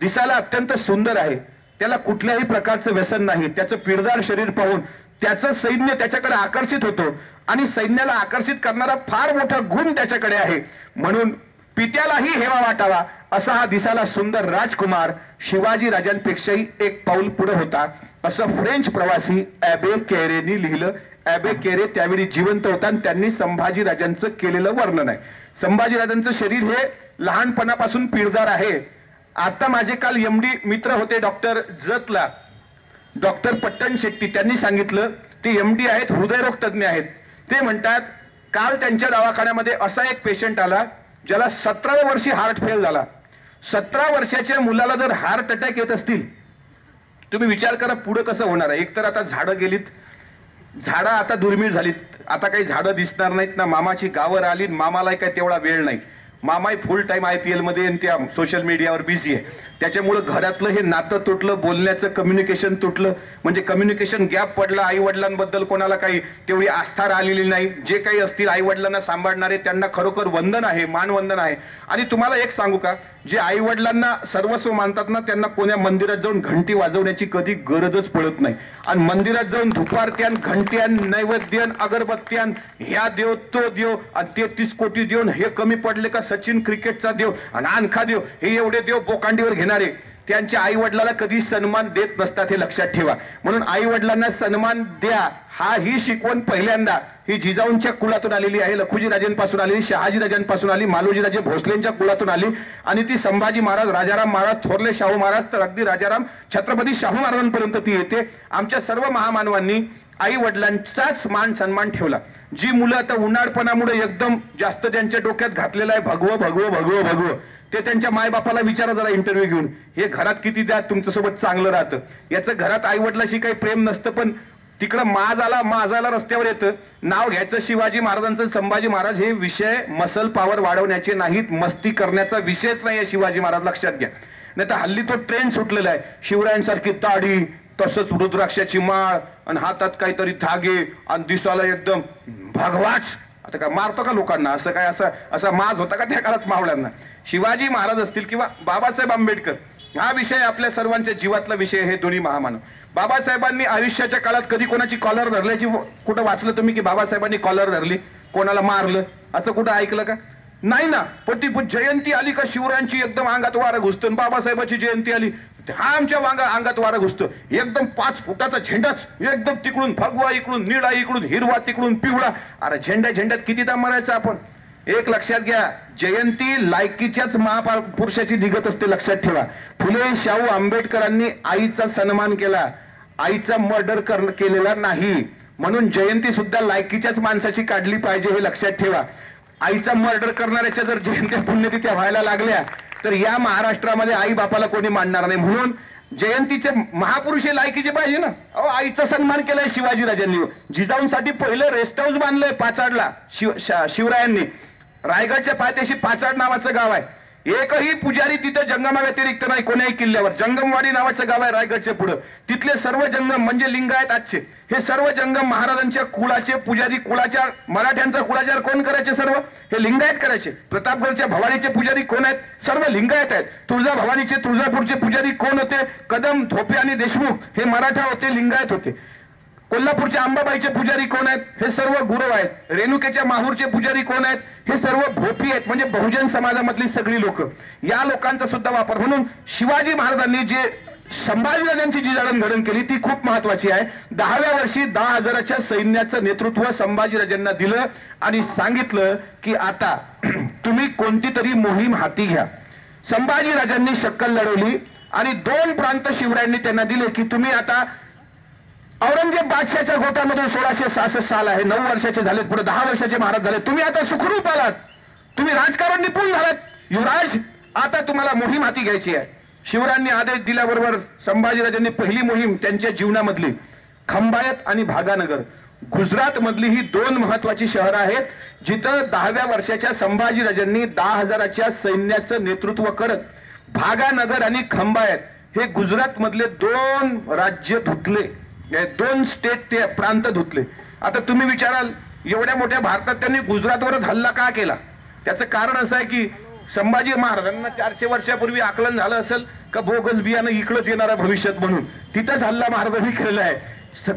दिसायला अत्यंत सुंदर आहे. त्याला कुठल्याही प्रकारचं व्यसन नाही. त्याचं पिरदार शरीर पाहून त्याचं सैन्य त्याच्याकडे आकर्षित होतो आणि सैन्याला आकर्षित करणारा फार मोठा गुण त्याच्याकडे आहे. म्हणून पित्यालाही हेवा वाटावा. असा हा दिसायला सुंदर राजकुमार शिवाजी राजांपेक्षाही एक पाऊल पुढे होता. असं फ्रेंच प्रवासी ॲबे केरेनी लिहिलं. ॲबे केरे त्यावेळी जिवंत होता आणि त्यांनी संभाजी राजांचं केलेलं वर्णन आहे. संभाजी राजांचं शरीर हे लहानपणापासून पिळदार आहे. आता माझे काल एमडी मित्र होते डॉक्टर जतला. डॉक्टर पट्टण शेट्टी त्यांनी सांगितलं ते एमडी आहेत हृदयरोग तज्ज्ञ आहेत. ते म्हणतात काल त्यांच्या दवाखान्यामध्ये असा एक पेशंट आला ज्याला सतराव्या वर्षी हार्ट फेल झाला. सतरा वर्षाच्या मुलाला जर हार्ट अटॅक येत असतील तुम्ही विचार करा पुढं कसं होणार आहे. एक तर आता झाडं गेलीत झाडं आता दुर्मिळ झालीत. आता काही झाडं दिसणार नाहीत ना. मामाची गावर आली मामालाही काही तेवढा वेळ नाही. मामाही फुल टाईम आय पी एलमध्ये आणि त्या सोशल मीडियावर बिझी आहे. त्याच्यामुळं घरातलं हे नातं तुटलं बोलण्याचं कम्युनिकेशन तुटलं. म्हणजे कम्युनिकेशन गॅप पडला आई वडिलांबद्दल कोणाला काही तेवढी आस्था राहिलेली नाही. जे काही असतील आई वडिलांना सांभाळणारे त्यांना खरोखर वंदन आहे मानवंदन आहे. आणि तुम्हाला एक सांगू का? जे आई वडिलांना सर्वस्व मानतात ना त्यांना कोण्या मंदिरात जाऊन घंटी वाजवण्याची कधी गरजच पडत नाही. आणि मंदिरात जाऊन धुपारत्यान घंट्यान नैवेद्यन अगरबत्त्यान ह्या देव तो देव आणि तेहतीस कोटी देऊन हे कमी पडले का सचिन क्रिकेटचा देव आणि आणखा देव हे एवढे देव बोकांडीवर घेणारे. त्यांच्या आई वडिलाला कधी सन्मान देत नसतात हे लक्षात ठेवा. म्हणून आई वडिलांना सन्मान द्या. हा ही शिकवण पहिल्यांदा. ही जिजाऊंच्या कुळातून आलेली आहे लखुजी राजेंपासून आली शहाजी राजांपासून आली मालोजी राजे भोसलेंच्या कुळातून आली आणि ती संभाजी महाराज राजाराम महाराज थोरले शाहू महाराज तर अगदी राजाराम छत्रपती शाहू महाराजांपर्यंत ती येते. आमच्या सर्व महामानवांनी आई वडिलांचाच मान सन्मान ठेवला. जी मुलं आता उन्हाळपणामुळे एकदम जास्त त्यांच्या डोक्यात घातलेलं आहे भगवं भगवं भगवं भगवं. ते त्यांच्या मायबापाला विचारा जरा इंटरव्ह्यू घेऊन. हे घरात किती द्या तुमच्यासोबत चांगलं राहतं. याचं घरात आई वडिलाशी काही प्रेम नसतं पण तिकडं माझाला माझाला रस्त्यावर येतं. नाव घ्यायचं शिवाजी महाराजांचं संभाजी महाराज हे विषय मसल पॉवर वाढवण्याचे नाहीत मस्ती करण्याचा विषयच नाही आहे शिवाजी महाराज लक्षात घ्या. नाही तर हल्ली तो ट्रेंड सुटलेला आहे. शिवरायांसारखी ताडी तसंच रुद्राक्षाची माळ आणि हातात काहीतरी धागे आणि दिसायला एकदम भगवाच. आता काय मारतो का लोकांना? असं काय असं असा माज होता का त्या काळात मावळ्यांना? शिवाजी महाराज असतील किंवा बाबासाहेब आंबेडकर हा विषय आपल्या सर्वांच्या जीवातला विषय हे दोन्ही महामानव. बाबासाहेबांनी आयुष्याच्या काळात कधी कोणाची कॉलर धरल्याची कुठं वाचलं तुम्ही की बाबासाहेबांनी कॉलर धरली? कोणाला मारलं? असं कुठं ऐकलं का? नाही ना पण ती जयंती आली का शिवरायांची एकदम अंगात वारं घुसतो आणि बाबासाहेबाची जयंती आली हा आमच्या वांगा अंगात वारं घुसतो. एकदम पाच फुटाचा झेंडाच एकदम तिकडून भगवा इकडून निळा इकडून हिरवा तिकडून पिवळा. अरे झेंड्या झेंड्यात कितीदा मरायचा आपण? एक लक्षात घ्या जयंती लायकीच्याच महापुरुषाची निघत असते लक्षात ठेवा. फुले शाहू आंबेडकरांनी आईचा सन्मान केला. आईचा मर्डर कर केलेला नाही. म्हणून जयंती सुद्धा लायकीच्याच माणसाची काढली पाहिजे हे लक्षात ठेवा. आईचा मर्डर करणाऱ्याच्या जर जयंत्या पुण्यतिथ्या व्हायला लागल्या तर या महाराष्ट्रामध्ये आई बापाला कोणी मानणार नाही. म्हणून जयंतीचे महापुरुष हे लायकीचे पाहिजे ना. अहो आईचा सन्मान केलाय शिवाजीराजांनी जिजाऊंसाठी पहिलं रेस्ट हाऊस बांधलंय पाचाडला शिव शिवरायांनी. रायगडच्या पायथ्याशी पाचाड नावाचं गाव आहे. एकही पुजारी तिथे जंगमा व्यतिरिक्त नाही कोण्याही किल्ल्यावर. जंगमवाडी नावाचं गाव आहे रायगडच्या पुढं. तिथले सर्व जंगम म्हणजे लिंग आहेत आजचे. हे सर्व जंगम महाराजांच्या कुळाचे पुजारी कुळाचार मराठ्यांचा कुळाचार कोण करायचे सर्व? हे लिंगायत करायचे. प्रतापगडच्या भवानीचे पुजारी कोण आहेत? सर्व लिंगायत आहेत. तुळजा भवानीचे तुळजापूरचे पुजारी कोण होते? कदम धोपे आणि देशमुख हे मराठा होते लिंगायत होते. कोल्हापूरच्या अंबाबाईचे पुजारी कोण आहेत? हे सर्व गुरव आहेत. रेणुकेच्या माहूरचे पुजारी कोण आहेत? हे सर्व भोपी आहेत. म्हणजे बहुजन समाजामधली सगळी लोक. या लोकांचा सुद्धा वापर. म्हणून शिवाजी महाराजांनी जे संभाजीराजांची जी जडणघडण केली ती खूप महत्वाची आहे. दहाव्या वर्षी दहा हजाराच्या सैन्याचं नेतृत्व संभाजीराजांना दिलं आणि सांगितलं की आता तुम्ही कोणती तरी मोहीम हाती घ्या. संभाजीराजांनी शक्कल लढवली आणि दोन प्रांत शिवरायांनी त्यांना दिले की तुम्ही आता औरंगजेब बादशाच्या गोटामधून सोळाशे सहासष्ट साल आहे. नऊ वर्षाचे झाले पुढे दहा वर्षाचे महाराज झाले तुम्ही आता सुखरूप आलात. तुम्ही राजकारण निपुण झालात. युवराज आता तुम्हाला मोहीम हाती घ्यायची आहे. शिवरायांनी आदेश दिल्याबरोबर संभाजीराजांनी पहिली मोहीम त्यांच्या जीवनामधली. खंबायत आणि भागानगर. गुजरात मधली ही दोन महत्वाची शहरं आहेत जिथं दहाव्या वर्षाच्या संभाजीराजांनी दहा हजाराच्या सैन्याचं नेतृत्व करत भागानगर आणि खंबायत हे गुजरात मधले दोन राज्य धुतले. दोन स्टेट ते प्रांत धुतले. आता तुम्ही विचाराल एवढ्या मोठ्या भारतात त्यांनी गुजरातवरच हल्ला का केला? त्याचं कारण असं आहे की संभाजी महाराजांना चारशे वर्षापूर्वी आकलन झालं असेल का बोगस बियाणं इकडंच येणार आहे भविष्यात म्हणून. तिथंच हल्ला महाराजांनी केलेला आहे.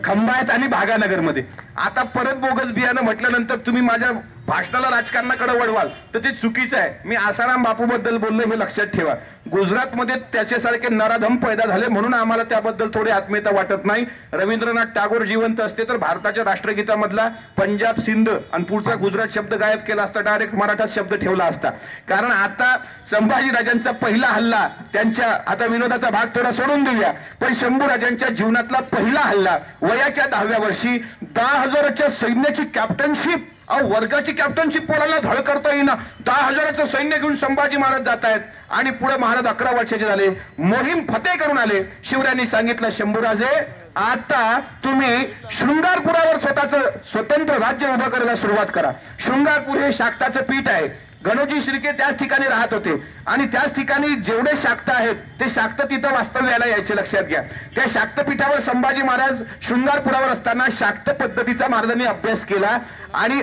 खंबायत आणि भागानगरमध्ये. आता परत बोगस बियाणं म्हटल्यानंतर तुम्ही माझ्या भाषणाला राजकारणाकडे वळवाल तर ते चुकीचं आहे. मी आसाराम बापूबद्दल बोललो हे लक्षात ठेवा. गुजरातमध्ये त्याच्यासारखे नराधम पैदा झाले म्हणून आम्हाला त्याबद्दल थोडी आत्मीयता वाटत नाही. रवींद्रनाथ टागोर जिवंत असते तर भारताच्या राष्ट्रगीतामधला पंजाब सिंध आणि पुढचा गुजरात शब्द गायब केला असता डायरेक्ट मराठा शब्द ठेवला असता. कारण आता संभाजीराजांचा पहिला हल्ला त्यांच्या आता विनोदाचा भाग थोडा सोडून देऊया. पण शंभूराजांच्या जीवनातला पहिला हल्ला वयाच्या दहाव्या वर्षी दहा हजाराच्या सैन्याची कॅप्टनशिप वर्गाची कॅप्टनशिप पोराला धड करता येईना. दहा हजाराचं सैन्य घेऊन संभाजी महाराज जात आहेत. आणि पुढे महाराज अकरा वर्षाचे झाले. मोहीम फते करून आले. शिवरायांनी सांगितलं शंभूराजे आता तुम्ही शृंगारपुरावर स्वतःचं स्वतंत्र राज्य उभं करायला सुरुवात करा. शृंगारपूर हे शाक्ताचं पीठ आहे. गणोजी शिर्के त्याच ठिकाणी राहत होते. आणि त्याच ठिकाणी जेवढे शाक्त आहेत ते शाक्त तिथं वास्तव्याला यायचे लक्षात घ्या. त्या शाक्तपीठावर संभाजी महाराज शृंगारपुरावर असताना शाक्त पद्धतीचा महाराजांनी अभ्यास केला. आणि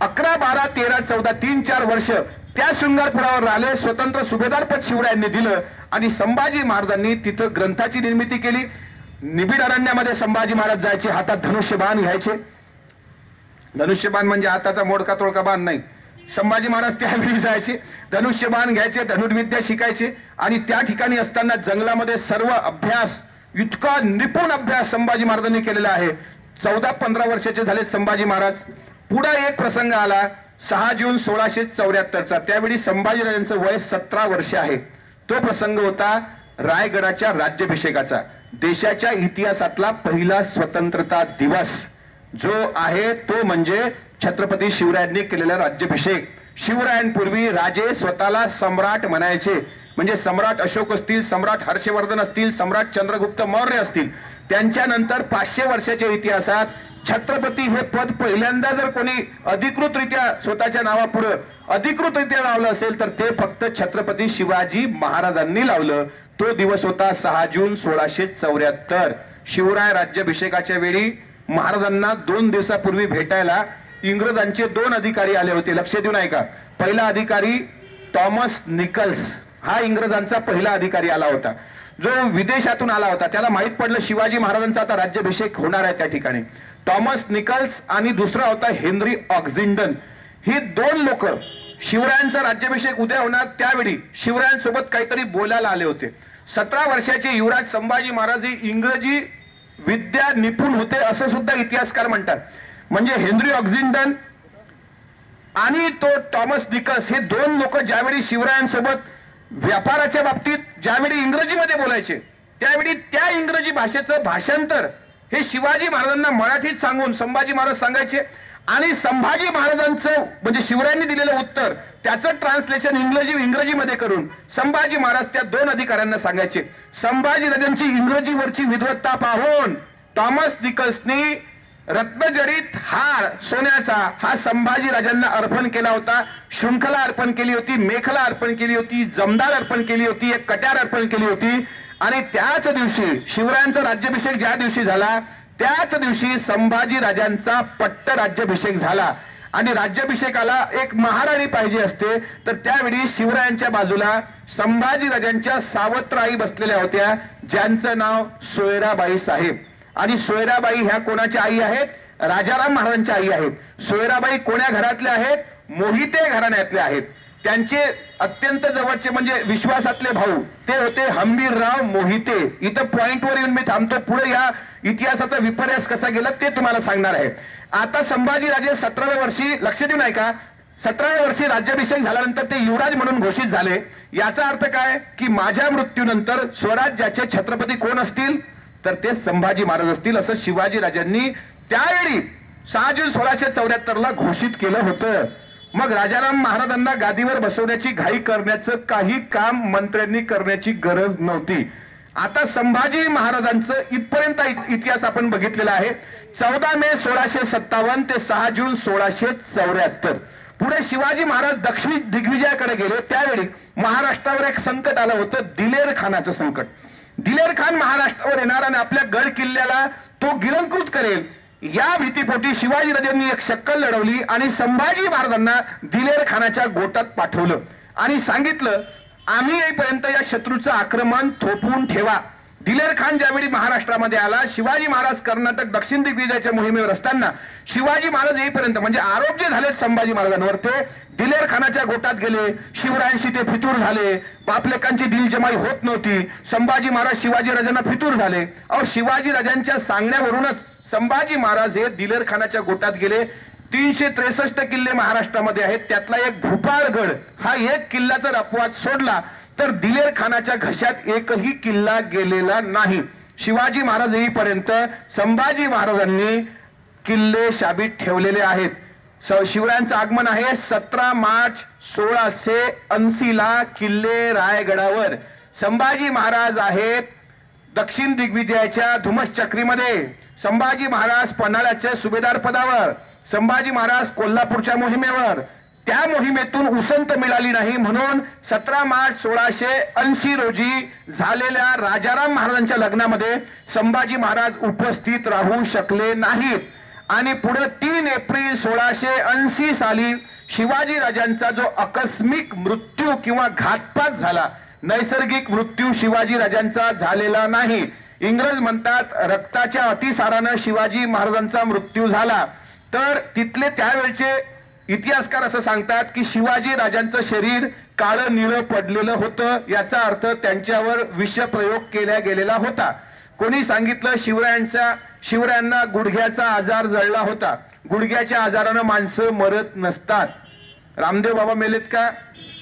अकरा बारा तेरा चौदा तीन चार वर्ष त्या शृंगारपुरावर राहिले. स्वतंत्र सुभेदार पद शिवरायांनी दिलं. आणि संभाजी महाराजांनी तिथं ग्रंथाची निर्मिती केली. निबिड अरण्यामध्ये संभाजी महाराज जायचे. हातात धनुष्यबाण घ्यायचे. धनुष्यबाण म्हणजे हाताचा मोडका तोडका बाण नाही. संभाजी महाराज त्यावेळी जायचे धनुष्यबाण घ्यायचे धनुर्विद्या शिकायचे आणि त्या ठिकाणी असताना जंगलामध्ये सर्व अभ्यास इतका निपुण अभ्यास संभाजी महाराजांनी केलेला आहे. चौदा पंधरा वर्षाचे झाले संभाजी महाराज. पुढा एक प्रसंग आला सहा जून सोळाशे चौऱ्याहत्तरचा. त्यावेळी संभाजीराजांचं वय सतरा वर्ष आहे. तो प्रसंग होता रायगडाच्या राज्याभिषेकाचा. देशाच्या इतिहासातला पहिला स्वतंत्रता दिवस. जो आहे तो म्हणजे छत्रपती शिवरायांनी केलेला राज्याभिषेक. शिवरायांपूर्वी राजे स्वतःला सम्राट म्हणायचे. म्हणजे सम्राट अशोक असतील सम्राट हर्षवर्धन असतील सम्राट चंद्रगुप्त मौर्य असतील. त्यांच्यानंतर पाचशे वर्षाच्या इतिहासात छत्रपती हे पद पहिल्यांदा जर कोणी अधिकृतरित्या स्वतःच्या नावापुढे अधिकृतरित्या लावलं असेल तर ते फक्त छत्रपती शिवाजी महाराजांनी लावलं. तो दिवस होता सहा जून सोळाशे चौऱ्याहत्तर. शिवराय राज्याभिषेकाच्या वेळी महाराजांना दोन दिवसापूर्वी भेटायला इंग्रजांचे दोन अधिकारी आले होते. लक्ष देऊन ऐका. पहिला अधिकारी थॉमस निकल्स. हा इंग्रजांचा पहिला अधिकारी आला होता. जो विदेशातून आला होता. त्याला माहीत पडलं शिवाजी महाराजांचा आता राज्याभिषेक होणार आहे त्या ठिकाणी. थॉमस निकल्स आणि दुसरा होता हेनरी ऑक्झिंडन. ही दोन लोक शिवरायांचा राज्याभिषेक उद्या होणार. त्यावेळी शिवरायांसोबत काहीतरी बोलायला आले होते. सतरा वर्षाचे युवराज संभाजी महाराज हे इंग्रजी विद्या निपुण होते असं सुद्धा इतिहासकार म्हणतात. म्हणजे हेनरी ऑक्झिंडन आणि तो थॉमस निकल्स हे दोन लोक ज्यावेळी शिवरायांसोबत व्यापाराच्या बाबतीत ज्यावेळी इंग्रजीमध्ये बोलायचे त्यावेळी त्या इंग्रजी भाषेचं भाषांतर हे शिवाजी महाराजांना मराठीत सांगून संभाजी महाराज सांगायचे आणि संभाजी महाराजांचं म्हणजे शिवरायांनी दिलेलं उत्तर त्याचं ट्रान्सलेशन इंग्रजी इंग्रजीमध्ये करून संभाजी महाराज त्या दोन अधिकाऱ्यांना सांगायचे संभाजी राजांची इंग्रजीवरची विद्वत्ता पाहून टॉमस निकल्सनी रत्नजरीत हार सोन्याचा हा संभाजी राजांना अर्पण केला होता. शृंखला अर्पण केली होती मेखला अर्पण केली होती जमदार अर्पण केली होती एक कट्यार अर्पण केली होती. आणि त्याच दिवशी शिवरायांचा राज्याभिषेक ज्या दिवशी झाला त्याच दिवशी संभाजी राजांचा पट्ट राज्याभिषेक झाला. आणि राज्याभिषेकाला एक महाराणी पाहिजे असते तर त्यावेळी शिवरायांच्या बाजूला संभाजी राजांच्या सावत्राई बसलेल्या होत्या ज्यांचं नाव सोयराबाई साहेब. आणि सोयराबाई ह्या कोणाच्या आई आहेत? राजाराम महाराजांच्या आई आहेत. सोयराबाई कोण्या घरातल्या आहेत? मोहिते घराण्यातल्या आहेत. त्यांचे अत्यंत जवळचे म्हणजे विश्वासातले भाऊ ते होते हंबीरराव मोहिते. इथं पॉइंटवर येऊन मी थांबतो. पुढे या इतिहासाचा विपर्यास कसा गेला ते तुम्हाला सांगणार आहे. आता संभाजीराजे सतराव्या वर्षी लक्ष देऊ नाही का सतराव्या वर्षी राज्याभिषेक झाल्यानंतर ते युवराज म्हणून घोषित झाले. याचा अर्थ काय? की माझ्या मृत्यूनंतर स्वराज्याचे छत्रपती कोण असतील? तर ते संभाजी महाराज असतील असं शिवाजी राजांनी त्यावेळी सहा जून सोळाशे चौऱ्याहत्तर ला घोषित केलं होतं. मग राजाराम महाराजांना गादीवर बसवण्याची घाई करण्याचं काही काम मंत्र्यांनी करण्याची गरज नव्हती. आता संभाजी महाराजांचं इथपर्यंत इतिहास आपण बघितलेला आहे. चौदा मे सोळाशे सत्तावन्न ते सहा जून सोळाशे चौऱ्याहत्तर. पुढे शिवाजी महाराज दक्षिण दिग्विजयाकडे गेले. त्यावेळी महाराष्ट्रावर एक संकट आलं होतं दिलेर खानाचं संकट. दिलेर खान महाराष्ट्रावर येणार आणि आपल्या गड किल्ल्याला तो गिरंकृत करेल. या भीतीपोटी शिवाजीराजांनी एक शक्कल लढवली आणि संभाजी महाराजांना दिलेर खानाच्या गोटात पाठवलं. आणि सांगितलं आम्ही येईपर्यंत या शत्रूचं आक्रमण थोपवून ठेवा. दिलेर खान ज्यावेळी महाराष्ट्रामध्ये आला शिवाजी महाराज कर्नाटक दक्षिण दिग्विजयाच्या मोहिमेवर असताना शिवाजी महाराज येईपर्यंत म्हणजे आरोप जे झालेत संभाजी महाराजांवर ते दिलेर खानाच्या गोटात गेले शिवरायांशी ते फितूर झाले बापलेकांची दिलजमाई होत नव्हती संभाजी महाराज शिवाजी राजांना फितूर झाले. अहो शिवाजी राजांच्या सांगण्यावरूनच संभाजी महाराज हे दिलेर खानाच्या गोटात गेले. तीनशे त्रेसष्ट किल्ले महाराष्ट्रामध्ये आहेत त्यातला एक भूपाळगड हा एक किल्ल्याचा अपवाद सोडला. तर दिलेर खानाच्या घशात एकही किल्ला गेलेला नाही. शिवाजी महाराज येईपर्यंत संभाजी महाराजांनी किल्ले शाबीत ठेवलेले आहेत. स- शिवरायांचं आगमन आहे सतरा मार्च सोळाशे ऐंशी ला किल्ले रायगडावर. संभाजी महाराज आहेत दक्षिण दिग्विजयाच्या धुमस चक्रीमध्ये संभाजी महाराज पन्हाळ्याच्या सुभेदार पदावर. संभाजी महाराज कोल्हापूरच्या मोहिमेवर. त्या मोहिमेतून उसंत मिळाली नाही म्हणून सतरा मार्च सोळाशे ऐंशी रोजी झालेल्या राजाराम महाराजांच्या लग्नामध्ये संभाजी महाराज उपस्थित राहू शकले नाहीत. आणि पुढे तीन एप्रिल सोळाशे ऐंशी साली शिवाजी राजांचा जो आकस्मिक मृत्यू किंवा घातपात झाला नैसर्गिक मृत्यू शिवाजी राजांचा झालेला नाही. इंग्रज म्हणतात रक्ताच्या अतिसारानं शिवाजी महाराजांचा मृत्यू झाला. तर तिथले त्यावेळचे इतिहासकार असं सांगतात की शिवाजी राजांचं शरीर काळं निळं पडलेलं होतं. याचा अर्थ त्यांच्यावर विषप्रयोग केला गेलेला होता. कोणी सांगितलं शिवरायांचा शिवरायांना गुडघ्याचा आजार जळला होता. गुडघ्याच्या आजारानं माणसं मरत नसतात. रामदेव बाबा मेलेत का?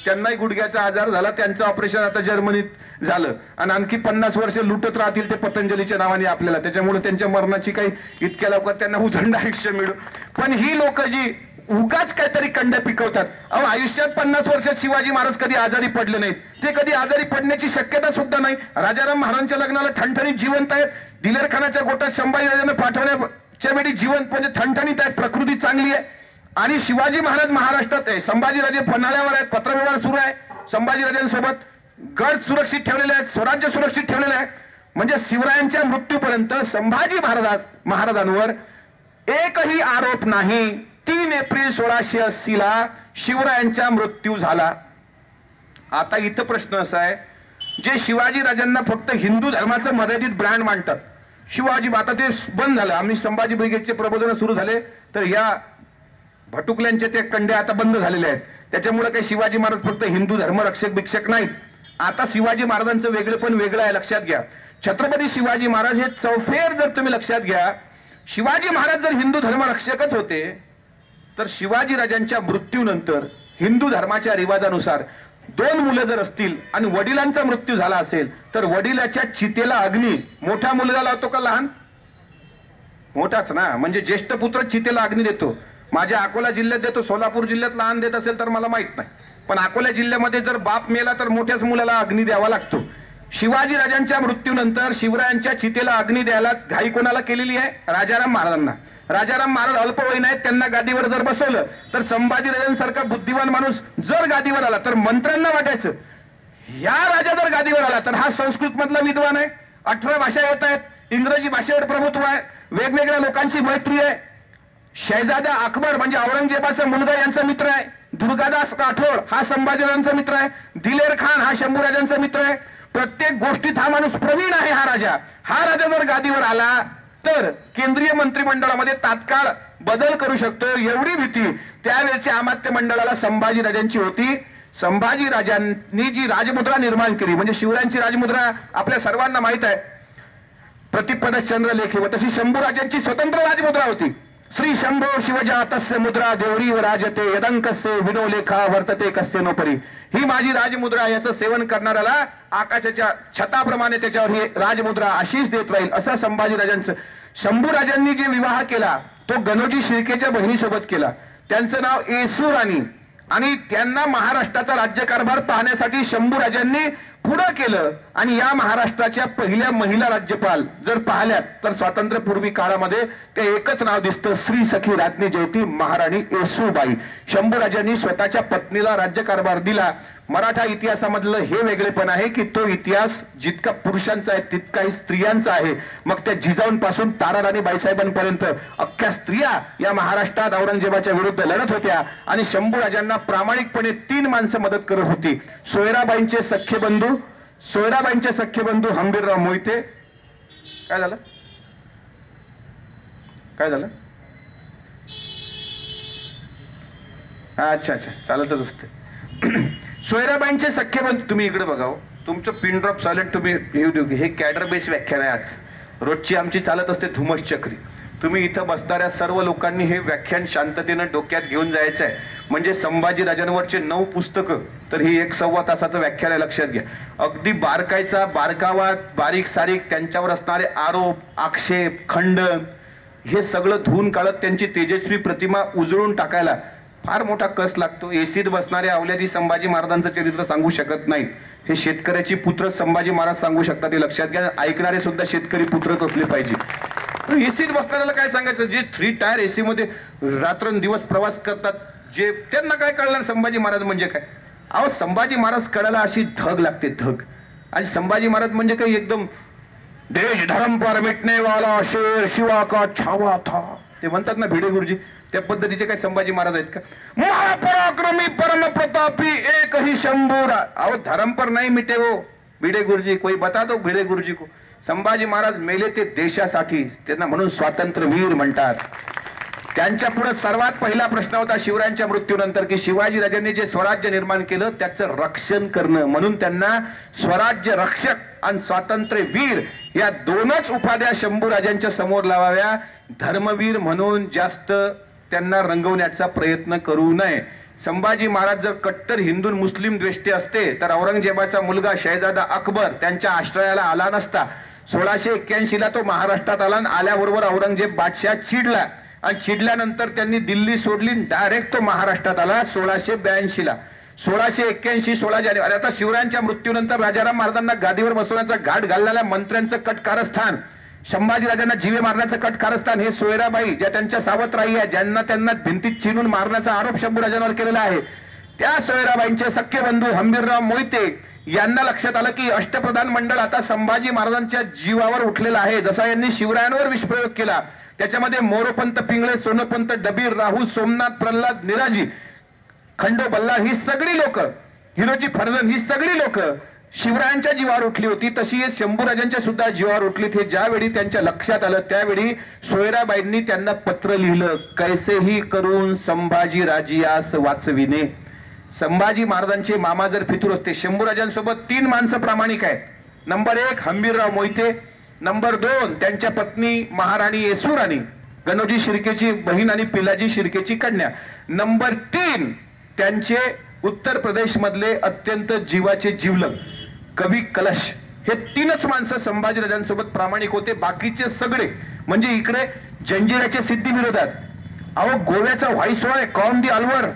त्यांनाही गुडघ्याचा आजार झाला. त्यांचं ऑपरेशन आता जर्मनीत झालं. आणि आणखी पन्नास वर्ष लुटत राहतील ते पतंजलीच्या नावाने आपल्याला. त्याच्यामुळे त्यांच्या मरणाची काही इतक्या लवकर त्यांना उदंड आयुष्य मिळू. पण ही लोक जी उगाच काहीतरी कंड पिकवतात. अहो आयुष्यात पन्नास वर्षात शिवाजी महाराज कधी आजारी पडले नाहीत. ते कधी आजारी पडण्याची शक्यता सुद्धा नाही. राजाराम महाराजांच्या लग्नाला ठणठणीत जिवंत आहेत. दिलेर खानाच्या गोटात संभाजी राजांना पाठवण्याच्या वेळी जिवंत म्हणजे ठणठणीत आहेत. प्रकृती चांगली आहे. आणि शिवाजी महाराज महाराष्ट्रात आहे. संभाजीराजे पन्हाळ्यावर आहेत. पत्रव्यवहार सुरू आहे. संभाजीराजांसोबत गड सुरक्षित ठेवलेले आहेत. स्वराज्य सुरक्षित ठेवलेले आहे म्हणजे शिवरायांच्या मृत्यूपर्यंत संभाजी महाराज महाराजांवर एकही आरोप नाही. तीन एप्रिल सोळाशे अस्सी ला शिवरायांचा मृत्यू झाला. आता इथं प्रश्न असा आहे जे शिवाजी राजांना फक्त हिंदू धर्माचं मर्यादित ब्रँड मांडतात शिवाजी आता ते बंद झालं. आम्ही संभाजी ब्रिगेडचे प्रबोधन सुरू झाले तर या भटुकल्यांचे ते कंडे आता बंद झालेले आहेत. त्याच्यामुळे काही शिवाजी महाराज फक्त हिंदू धर्मरक्षक भिक्षक नाहीत. आता शिवाजी महाराजांचं वेगळं पण वेगळं आहे लक्षात घ्या. छत्रपती शिवाजी महाराज हे चौफेर जर तुम्ही लक्षात घ्या शिवाजी महाराज जर हिंदू धर्मरक्षकच होते तर शिवाजी राजांच्या मृत्यूनंतर हिंदू धर्माच्या रिवाजानुसार दोन मुलं जर असतील आणि वडिलांचा मृत्यू झाला असेल तर वडिलाच्या चितेला अग्नी मोठा मुलगा लावतो का लहान? मोठाच ना. म्हणजे ज्येष्ठ पुत्र चितेला अग्नी देतो. माझ्या अकोला जिल्ह्यात देतो सोलापूर जिल्ह्यात लहान देत असेल तर मला माहीत नाही. पण अकोला जिल्ह्यामध्ये जर बाप मेला तर मोठ्याच मुलाला अग्नी द्यावा लागतो. शिवाजी राजांच्या मृत्यूनंतर शिवरायांच्या चितेला अग्नी द्यायला घाई कोणाला केलेली आहे? राजाराम महाराजांना. राजाराम महाराज अल्पवयीन आहेत त्यांना गादीवर जर बसवलं तर संभाजी राजांसारखा बुद्धिमान माणूस जर गादीवर आला तर मंत्र्यांना वाटायचं. या राजा जर गादीवर आला तर हा संस्कृत मधला विद्वान आहे. अठरा भाषा येत आहेत इंग्रजी भाषेवर प्रभुत्व आहे वेगवेगळ्या लोकांची मैत्री आहे. शहजादा अकबर म्हणजे औरंगजेबाचा मुलगा यांचा मित्र आहे. दुर्गादास राठोड हा संभाजीराजांचा मित्र आहे. दिलेर खान हा शंभूराजांचा मित्र आहे. प्रत्येक गोष्टीत हा माणूस प्रवीण आहे हा राजा. हा राजा जर गादीवर आला तर केंद्रीय मंत्रिमंडळामध्ये तात्काळ बदल करू शकतो एवढी भीती. त्यावेळच्या अमात्य मंडळाला संभाजी राजांची होती. संभाजी राजांनी जी राजमुद्रा निर्माण केली म्हणजे शिवरायांची राजमुद्रा आपल्या सर्वांना माहीत आहे. प्रतिपद चंद्रलेखे व तशी शंभू राजांची स्वतंत्र राजमुद्रा होती. श्री शंभो शिवजातस्य मुद्रा देवरी व राजते यदंकस्य विनोलेखा वर्तते कस्य नोपरी। ही माझी राजमुद्रा याचं सेवन करणाऱ्याला आकाशाच्या छताप्रमाणे त्याच्यावर ही राजमुद्रा आशीष देत राहील असं संभाजी राजांचं शंभूराजांनी जे विवाह केला तो गणोजी शिर्केच्या बहिणीसोबत केला. त्यांचं नाव येसू राणी. आणि त्यांना महाराष्ट्राचा राज्यकारभार पाहण्यासाठी शंभूराजांनी पुढं केलं. आणि या महाराष्ट्राच्या पहिल्या महिला राज्यपाल जर पाहिल्यात तर स्वातंत्र्यपूर्वी काळामध्ये ते एकच नाव दिसतं श्री सखी राज्ञी ज्योती महाराणी येसूबाई. शंभूराजांनी स्वतःच्या पत्नीला राज्यकारभार दिला. मराठा इतिहासामधलं हे वेगळेपण आहे की तो इतिहास जितका पुरुषांचा आहे तितकाही स्त्रियांचा आहे. मग त्या जिजाऊंपासून ताराराणी बाईसाहेबांपर्यंत अख्ख्या स्त्रिया या महाराष्ट्रात औरंगजेबाच्या विरुद्ध लढत होत्या आणि शंभूराजांना प्रामाणिकपणे तीन माणसं मदत करत होती. सोयराबाईंचे सख्खे बंधू सोयराबाईंचे सख्खे बंधू हंबीरराव मोहिते. काय झालं? काय झालं? अच्छा अच्छा चालतच असते. सोयराबाईंचे सख्खे बंधू तुम्ही इकडे बघा हो. तुमचं पिन ड्रॉप सायलेंट तुम्ही येऊ देऊ. हे कॅडर बेस व्याख्यान आहे आज. रोजची आमची चालत असते धुमस चक्री. तुम्ही इथं बसणाऱ्या सर्व लोकांनी हे व्याख्यान शांततेनं डोक्यात घेऊन जायचं आहे म्हणजे संभाजी राजांवरचे नऊ पुस्तकं. तर ही एक सव्वा तासाचं व्याख्यान आहे लक्षात घ्या. अगदी बारकायचा बारकावा बारीक सारीक त्यांच्यावर असणारे आरोप आक्षेप खंडन हे सगळं धुवून काढत त्यांची तेजस्वी प्रतिमा उजळून टाकायला फार मोठा कस लागतो. एसीत बसणारे अवल्यादी संभाजी महाराजांचं चरित्र सांगू शकत नाहीत. हे शेतकऱ्याची पुत्र संभाजी महाराज सांगू शकतात हे लक्षात घ्या. ऐकणारे सुद्धा शेतकरी पुत्रच असले पाहिजे. एसीत बसणाऱ्याला काय सांगायचं? जे थ्री टायर एसी मध्ये रात्रंदिवस प्रवास करतात जे त्यांना काय कळणार? संभाजी महाराज म्हणजे काय? अहो संभाजी महाराज कळायला अशी धग लागते धग. आणि संभाजी महाराज म्हणजे काही एकदम देश धर्म पर मिटने वाला शेर शिवा का छावा था. ते म्हणतात ना भिडे गुरुजी त्या पद्धतीचे काही संभाजी महाराज आहेत का? महापराक्रमी परम प्रतापी एक ही शंभूरा अहो धर्म पर नाही मिटे हो. भिडे गुरुजी कोई बता दो भिडे गुरुजी को. संभाजी महाराज मेले ते देशासाठी त्यांना म्हणून स्वातंत्र्यवीर म्हणतात. त्यांच्या पुढे सर्वात पहिला प्रश्न होता शिवरायांच्या मृत्यूनंतर की शिवाजी राजांनी जे स्वराज्य निर्माण केलं त्याचं रक्षण करणं. म्हणून त्यांना स्वराज्य रक्षक आणि स्वातंत्र्य वीर या दोनच उपाध्या शंभू राजांच्या समोर लावाव्या. धर्मवीर म्हणून जास्त त्यांना रंगवण्याचा प्रयत्न करू नये. संभाजी महाराज जर कट्टर हिंदू मुस्लिम द्वेष्टे असते तर औरंगजेबाचा मुलगा शहजादा अकबर त्यांच्या आश्रयाला आला नसता. सोळाशे एक्क्याऐंशी ला तो महाराष्ट्रात आला आणि आल्याबरोबर औरंगजेब बादशाह चिडला. आणि चिडल्यानंतर त्यांनी दिल्ली सोडली डायरेक्ट तो महाराष्ट्रात आला सोळाशे ब्याऐंशी ला. सोळाशे एक्क्याऐंशी सोळा जानेवारी आता शिवरायांच्या मृत्यूनंतर राजाराम महाराजांना गादीवर बसवण्याचा घाट घालणाऱ्या मंत्र्यांचं कटकारस्थान. संभाजीराजांना जीवे मारण्याचं कट कारस्थान हे सोयराबाई ज्या त्यांच्या सावत्राई आहे ज्यांना त्यांना भिंतीत चिनून मारण्याचा आरोप शंभूराजांवर केलेला आहे. त्या सोयराबाईंचे सख्य बंधू हंबीरराव मोहिते यांना लक्षात आलं की अष्टप्रधान मंडळ आता संभाजी महाराजांच्या जीवावर उठलेलं आहे. जसा यांनी शिवरायांवर विषप्रयोग केला त्याच्यामध्ये मोरोपंत पिंगळे सोनोपंत डबीर राहुल सोमनाथ प्रल्हाद निराजी खंडो बल्लाळ ही सगळी लोक हिरोजी फर्जन ही सगळी लोक शिवरायांच्या जीवावर उठली होती तशी शंभूराजांच्या सुद्धा जीवावर उठली हे ज्यावेळी त्यांच्या लक्षात आलं त्यावेळी सोयराबाईंनी त्यांना पत्र लिहिलं कैसेही करून संभाजी राजियास वाचविणे संभाजी महाराजांचे मामा जर फितूर असते शंभूराजांसोबत तीन माणसं प्रामाणिक आहेत. नंबर एक हंबीरराव मोहिते. नंबर दोन त्यांच्या पत्नी महाराणी येसूराणी. गणोजी शिर्केची बहीण आणि पिलाजी शिर्केची कन्या. नंबर तीन त्यांचे उत्तर प्रदेश मधले अत्यंत जीवाचे जीवलग. कवी कलश. हे तीनच माणसं संभाजीराजांसोबत प्रामाणिक होते. बाकीचे सगळे म्हणजे इकडे जंजिराच्या सिद्धी विरोधात अहो गोव्याचा व्हाईसरॉय कॉम दी अलवर?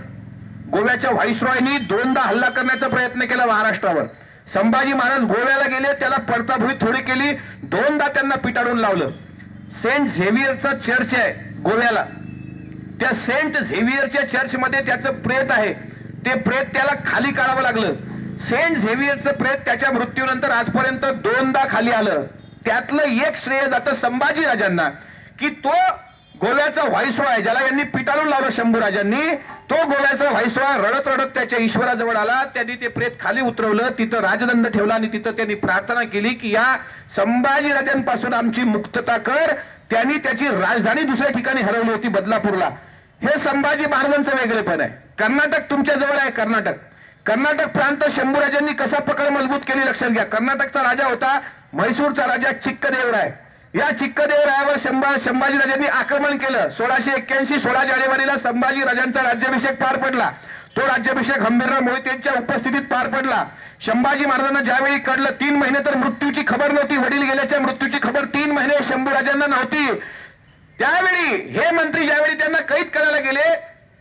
गोव्याच्या व्हाईसरॉयनी दोनदा हल्ला करण्याचा प्रयत्न केला महाराष्ट्रावर. संभाजी महाराज गोव्याला गेले त्याला पडताभुई थोडी केली दोनदा त्यांना पिटाळून लावलं. सेंट झेवियरचा चर्च आहे गोव्याला. त्या सेंट झेवियरच्या चर्चमध्ये त्याचं प्रेत आहे. ते प्रेत त्याला खाली काढावं लागलं. सेंट झेवियरचं प्रेत त्याच्या मृत्यूनंतर आजपर्यंत दोनदा खाली आलं. त्यातलं एक श्रेय जातं संभाजी राजांना की तो गोव्याचा व्हाईसरॉय ज्याला यांनी पिटाळून लावलं शंभूराजांनी तो गोव्याचा व्हाईसरॉय रडत रडत त्याच्या ईश्वराजवळ आला. त्यांनी ते प्रेत खाली उतरवलं तिथं राजदंड ठेवला आणि तिथं त्यांनी प्रार्थना केली की या संभाजी राजांपासून आमची मुक्तता कर. त्यांनी त्याची राजधानी दुसऱ्या ठिकाणी हरवली होती बदलापूरला. हे संभाजी महाराजांचं वेगळेपण आहे. कर्नाटक तुमच्या जवळ आहे कर्नाटक. कर्नाटक प्रांत शंभूराजांनी कसा पकड मजबूत केली लक्षात घ्या. कर्नाटकचा राजा होता म्हैसूरचा राजा चिक्कदेवराय या चिक्कदेवरायावर शंभा संभाजीराजांनी आक्रमण केलं. सोळाशे एक्क्याऐंशी सोळा जानेवारीला संभाजी राजांचा राज्याभिषेक पार पडला. तो राज्याभिषेक हंबीरराव मोहितेंच्या उपस्थितीत पार पडला. संभाजी महाराजांना ज्यावेळी कळलं तीन महिने तर मृत्यूची खबर नव्हती. वडील गेल्याच्या मृत्यूची खबर तीन महिने शंभूराजांना नव्हती. त्यावेळी हे मंत्री ज्यावेळी त्यांना कैद करायला गेले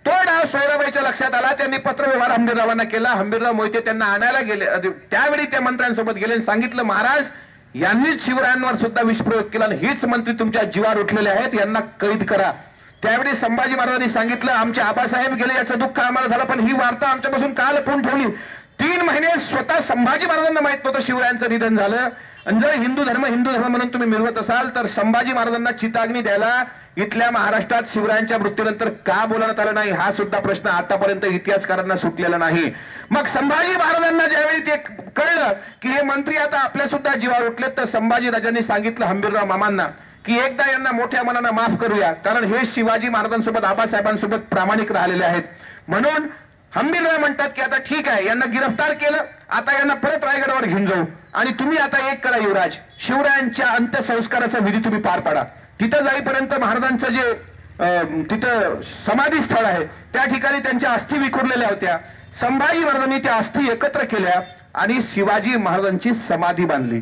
तो डाव सोयराबाईच्या लक्षात आला त्यांनी पत्रव्यवहार हंबीररावांना केला हंबीरराव मोहिते त्यांना आणायला गेले. त्यावेळी त्या मंत्र्यांसोबत गेले आणि सांगितलं महाराज यांनीच शिवरायांवर सुद्धा विषप्रयोग केला आणि मंत्री तुमच्या जीवावर उठलेले आहेत यांना कैद करा. त्यावेळी संभाजी महाराजांनी सांगितलं आमचे आबासाहेब गेले याचं दुःख आम्हाला झालं पण ही वार्ता आमच्यापासून काल लपवून ठेवली. तीन महिने स्वतः संभाजी महाराजांना माहीत नव्हतं शिवरायांचं निधन झालं. आणि जर हिंदू धर्म हिंदू धर्म म्हणून तुम्ही मिळवत असाल तर संभाजी महाराजांना चिताग्नी द्यायला इथल्या महाराष्ट्रात शिवरायांच्या मृत्यूनंतर का बोलवण्यात आलं नाही? हा सुद्धा प्रश्न आतापर्यंत इतिहासकारांना सुटलेला नाही. मग संभाजी महाराजांना ज्यावेळी ते कळलं की हे मंत्री आता आपल्या सुद्धा जीवावर उठले तर संभाजी राजांनी सांगितलं हंबीरराव मामांना की एकदा यांना मोठ्या मनानं माफ करूया कारण हे शिवाजी महाराजांसोबत आबासाहेबांसोबत प्रामाणिक राहिलेले आहेत. म्हणून हंबीरराव म्हणतात की आता ठीक आहे यांना गिरफ्तार केलं आता यांना परत रायगडावर घेऊन जाऊ. आणि तुम्ही आता एक करा युवराज शिवरायांच्या अंत्यसंस्काराचा विधी तुम्ही पार पाडा. तिथं जाईपर्यंत महाराजांचं जे तिथं समाधी स्थळ आहे त्या ठिकाणी त्यांच्या अस्थी विखुरलेल्या होत्या. संभाजी महाराजांनी त्या अस्थी एकत्र केल्या आणि शिवाजी महाराजांची समाधी बांधली.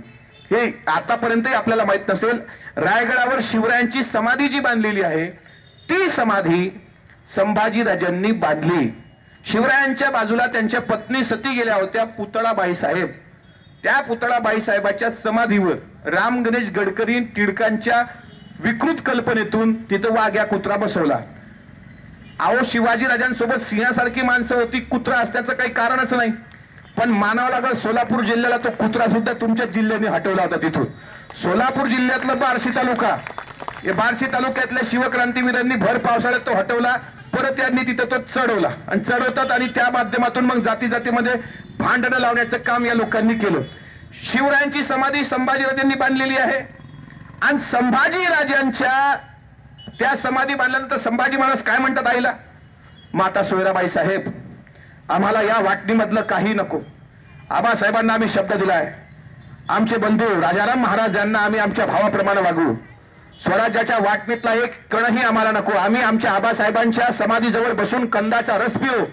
हे आतापर्यंतही आपल्याला माहीत नसेल रायगडावर शिवरायांची समाधी जी बांधलेली आहे ती समाधी संभाजी राजांनी बांधली. शिवरायांच्या बाजूला त्यांच्या पत्नी सती गेल्या होत्या पुतळाबाई साहेब. त्या पुतळाबाई साहेबाच्या समाधीवर राम गणेश गडकरी टिळकांच्या विकृत कल्पनेतून तिथं वाघ्या कुत्रा बसवला. अहो शिवाजी राजांसोबत सिंहासारखी माणसं होती कुत्रा असण्याचं काही कारणच नाही. पण मानावं लागलं सोलापूर जिल्ह्याला तो कुत्रा सुद्धा तुमच्या जिल्ह्याने हटवला होता तिथून. सोलापूर जिल्ह्यातला बार्शी तालुका. या बार्शी तालुक्यातल्या शिवक्रांतीवीरांनी भर पावसाळ्यात तो हटवला परत त्यांनी तिथं तो चढवला. आणि चढवतात आणि त्या माध्यमातून मग जाती जातीमध्ये भांडणं लावण्याचं काम या लोकांनी केलं. शिवरायांची समाधी संभाजीराजांनी बांधलेली आहे. आणि संभाजी राजांच्या त्या समाधी बांधल्यानंतर संभाजी महाराज काय म्हणतात आईला? माता सोयराबाई साहेब आम्हाला या वाटणीमधलं काही नको. आबासाहेबांना आम्ही शब्द दिलाय. आमचे बंधू राजाराम महाराज यांना आम्ही आमच्या भावाप्रमाणे वागू स्वराज्याच्या वाटणीतला एक कणही आम्हाला नको. आम्ही आमच्या आबासाहेबांच्या समाधीजवळ बसून कंदाचा रस पिऊ.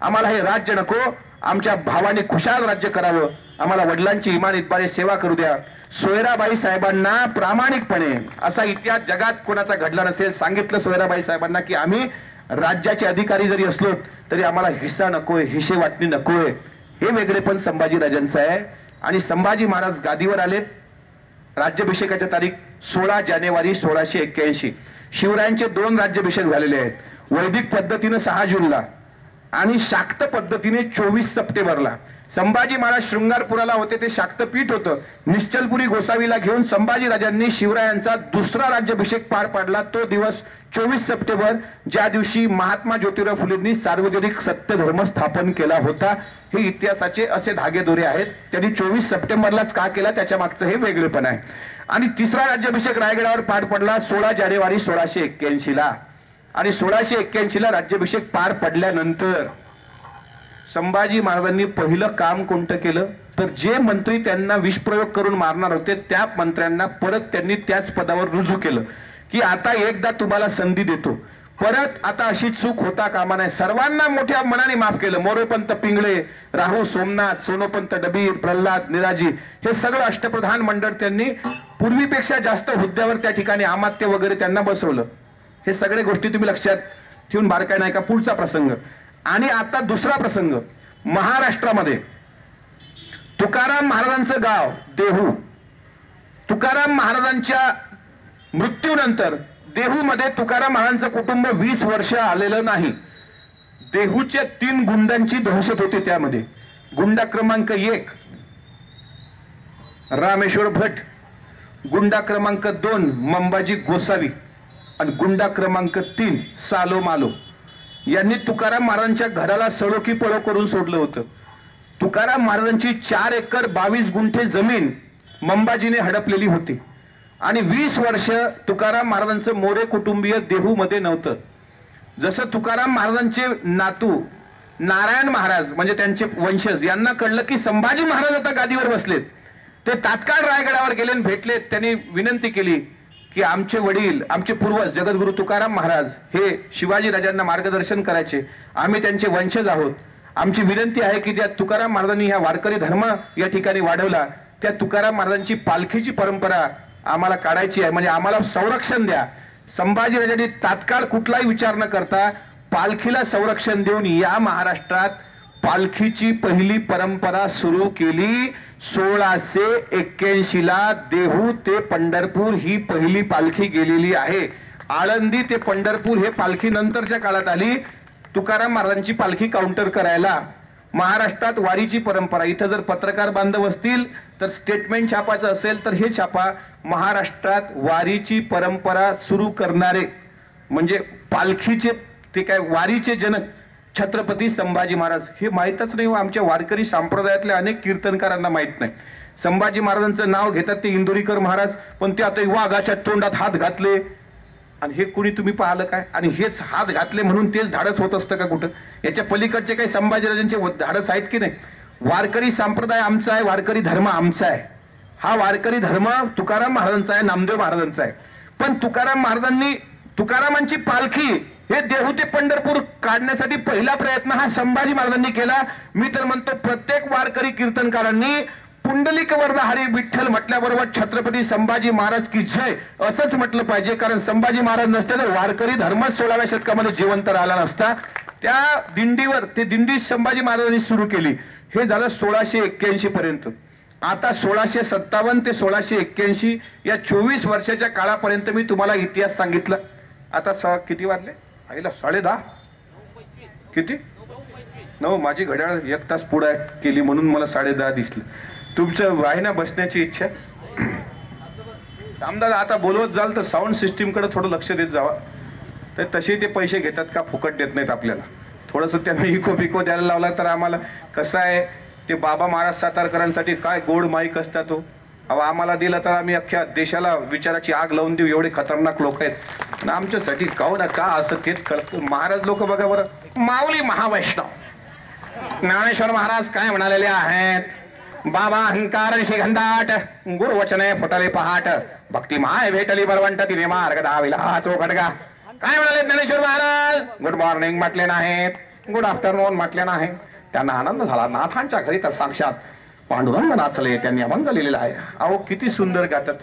आम्हाला हे राज्य नको. आमच्या भावाने खुशाल राज्य करावं. आम्हाला वडिलांची इमान इतबारे सेवा करू द्या. सोयराबाई साहेबांना प्रामाणिकपणे असा इतिहास जगात कोणाचा घडला नसेल सांगितलं सोयराबाई साहेबांना की आम्ही राज्याचे अधिकारी जरी असलो तरी आम्हाला हिस्सा नकोय हिशे वाटणी नकोय. हे वेगळेपण संभाजी राजांचं आहे. आणि संभाजी महाराज गादीवर आले राज्याभिषेकाच्या तारीख सोळा जानेवारी सोळाशे एक्क्याऐंशी. शिवरायांचे दोन राज्याभिषेक झालेले आहेत. वैदिक पद्धतीनं सहा जूनला आणि शाक्त पद्धतीने चोवीस सप्टेंबरला. संभाजी महाराज शृंगारपुराला होते ते शाक्तपीठ होतं. निश्चलपुरी गोसावीला घेऊन संभाजी राजांनी शिवरायांचा दुसरा राज्याभिषेक पार पाडला. तो दिवस चोवीस सप्टेंबर ज्या दिवशी महात्मा ज्योतिराव फुलेंनी सार्वजनिक सत्यधर्म स्थापन केला होता हे इतिहासाचे असे धागेदोरे आहेत. त्यांनी चोवीस सप्टेंबरलाच का केला त्याच्या मागचं हे वेगळेपण आहे. आणि तिसरा राज्याभिषेक रायगडावर पार पडला सोळा जानेवारी सोळाशे एक्क्याऐंशी ला आणि सोळाशे एक्क्याऐंशी ला राज्याभिषेक पार पडल्यानंतर संभाजी महाराजांनी पहिलं काम कोणतं केलं? तर जे मंत्री त्यांना विषप्रयोग करून मारणार होते त्या मंत्र्यांना परत त्यांनी त्याच पदावर रुजू केलं. की आता एकदा तुम्हाला संधी देतो. परत आता अशी चूक होता कामा नाही सर्वांना मोठ्या मनाने माफ केलं. मोरोपंत पिंगळे राहू सोमनाथ सोनोपंत डबीर प्रल्हाद निराजी हे सगळं अष्टप्रधान मंडळ त्यांनी पूर्वीपेक्षा जास्त हुद्द्यावर त्या ठिकाणी अमात्य वगैरे त्यांना बसवलं. हे सगळे गोष्टी तुम्ही लक्षात ठेवून बारकाय नाही का पुढचा प्रसंग. आणि आता दुसरा प्रसंग. महाराष्ट्रामध्ये तुकाराम महाराजांचं गाव देहू. तुकाराम महाराजांच्या मृत्यूनंतर देहूमध्ये तुकाराम महाराजांचं कुटुंब वीस वर्ष आलेलं नाही. देहूच्या तीन गुंडांची दहशत होती त्यामध्ये. गुंडा क्रमांक एक रामेश्वर भट. गुंडा क्रमांक दोन मंबाजी गोसावी. आणि गुंडा क्रमांक तीन सालो मालो यांनी तुकाराम महाराजांच्या घराला सळोकी पळो करून सोडलं होतं. तुकाराम महाराजांची चार एकर बावीस गुंठे जमीन मंबाजीने हडपलेली होती. आणि वीस वर्ष तुकाराम महाराजांचं मोरे कुटुंबीय देहूमध्ये नव्हतं. जसं तुकाराम महाराजांचे नातू नारायण महाराज म्हणजे त्यांचे वंशज यांना कळलं की संभाजी महाराज आता गादीवर बसलेत. ते तात्काळ रायगडावर गेले भेटलेत. त्यांनी विनंती केली की आमचे वडील आमचे पूर्वज जगद्गुरु तुकाराम महाराज हे शिवाजी राजांना मार्गदर्शन करायचे. आम्ही त्यांचे वंशज आहोत. आमची विनंती आहे की ज्या तुकाराम महाराजांनी ह्या वारकरी धर्म या ठिकाणी वाढवला त्या तुकाराम महाराजांची पालखीची परंपरा आम्हाला काढायची आहे. म्हणजे आम्हाला संरक्षण द्या. संभाजी राजांनी तात्काळ कुठलाही विचार न करता पालखीला संरक्षण देऊन या महाराष्ट्रात पालखीची पहिली परंपरा सुरू केली. सोळाशे एक्क्याऐंशी ला देहू ते पंढरपूर ही पहिली पालखी गेलेली आहे. आळंदी ते पंढरपूर हे पालखी नंतरच्या काळात आली. तुकाराम महाराजांची पालखी काउंटर करायला. महाराष्ट्रात वारीची परंपरा इथं जर पत्रकार बांधव असतील तर स्टेटमेंट छापायचं असेल तर हे छापा. महाराष्ट्रात वारीची परंपरा सुरू करणारे. म्हणजे पालखीचे ते काय वारीचे जनक छत्रपती संभाजी महाराज. हे माहीतच नाही हो, आमच्या वारकरी संप्रदायातल्या अनेक कीर्तनकारांना माहीत नाही. संभाजी महाराजांचं नाव घेतात ते इंदोरीकर महाराज पण ते आता वाघाच्या तोंडात हात घातले. आणि हे कुणी तुम्ही पाहिलं काय? आणि हेच हात घातले म्हणून तेच धाडस होत असतं का कुठं? याच्या पलीकडचे काही संभाजीराजांचे व- धाडस आहेत की नाही? वारकरी संप्रदाय आमचा आहे वारकरी धर्म आमचा आहे. हा वारकरी धर्म तुकाराम महाराजांचा आहे नामदेव महाराजांचा आहे. पण तुकाराम महाराजांनी तुकारामांची पालखी हे देहू ते पंढरपूर काढण्यासाठी पहिला प्रयत्न हा संभाजी महाराजांनी केला. मी तर म्हणतो प्रत्येक वारकरी कीर्तनकारांनी पुंडलिक वरदा हरी विठ्ठल म्हटल्याबरोबर छत्रपती संभाजी महाराज की जय असंच म्हटलं पाहिजे. कारण संभाजी महाराज नसते तर वारकरी धर्मच सोळाव्या शतकामध्ये जिवंत राहिला नसता. त्या दिंडीवर ते दिंडी संभाजी महाराजांनी सुरू केली. हे झालं सोळाशे एक्क्याऐंशी पर्यंत. आता सोळाशे सत्तावन्न ते सोळाशे एक्क्याऐंशी या चोवीस वर्षाच्या काळापर्यंत मी तुम्हाला इतिहास सांगितला. आता स किती वाजले? आईला साडे दहा? किती? नऊ माझी घड्याळ एक तास पुढे केली म्हणून मला साडे दहा दिसली. तुमचं आहे ना बसण्याची इच्छा? आमदार आता बोलवत जाल तर साऊंड सिस्टीमकडे थोडं लक्ष देत जावा. तर तसे ते पैसे घेतात का? फुकट देत नाहीत आपल्याला. थोडंसं त्यांना इको बिको द्यायला लावला तर आम्हाला कसं आहे? ते बाबा महाराज सातारकरांसाठी काय गोड माईक असतात तो अहो आम्हाला दिलं तर आम्ही अख्ख्या देशाला विचाराची आग लावून देऊ. एवढे खतरनाक लोक आहेत. आणि आमच्यासाठी काऊ ना का असं तेच कळतं महाराज लोक बघा बरं. माऊली महावैष्णव. ज्ञानेश्वर महाराज काय म्हणालेले आहेत? बाबा अहंकार शिगंधाट गुरुवचने फुटले पहाट. भक्ती माय भेटली बरवंट तिने मार्ग दाविला चोखटगा काय म्हणाले ज्ञानेश्वर महाराज? गुड मॉर्निंग म्हटले नाहीत. गुड आफ्टरनून म्हटले नाही त्यांना आनंद झाला. नाथांच्या घरी तर साक्षात पांडुरंग नाचले. त्यांनी अभंग लिहिलेला आहे. अहो किती सुंदर गातात.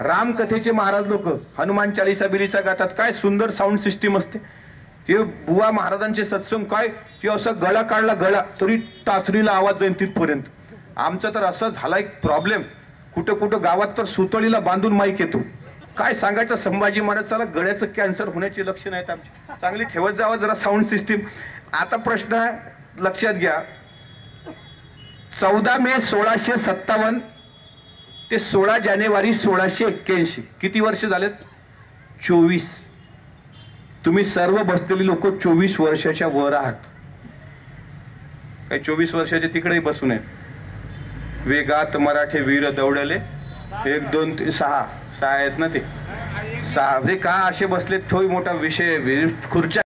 रामकथेचे महाराज लोक हनुमान चालिसा बिलिसा गातात काय सुंदर साऊंड सिस्टीम असते. ते बुवा महाराजांचे सत्संग काय? ते असं गळा काढला गळा तरी टाचणीला आवाज जाईल तिथपर्यंत. आमचं तर असं झाला एक प्रॉब्लेम कुठं कुठं गावात तर सुतळीला बांधून माईक येतो. काय सांगायचं संभाजी महाराजाला गळ्याचं कॅन्सर होण्याची लक्षणं आहेत आमची. चांगली ठेवत जावं जरा साऊंड सिस्टीम आता प्रश्न आहे, लक्षात घ्या. चौदा मे सोळाशे सत्तावन्न ते सोळा जानेवारी सोळाशे एक्क्याऐंशी. किती वर्ष झालेत? चोवीस. तुम्ही सर्व बसलेली लोक चोवीस वर्षाच्या वर आहात. काही चोवीस वर्षाचे तिकडेही बसू नये वेगात मराठे वीर दौडले. एक दोन तीन सहा. सहा आहेत ना ते? सहा. हे का असे बसलेत? तोही मोठा विषय खुर्च्या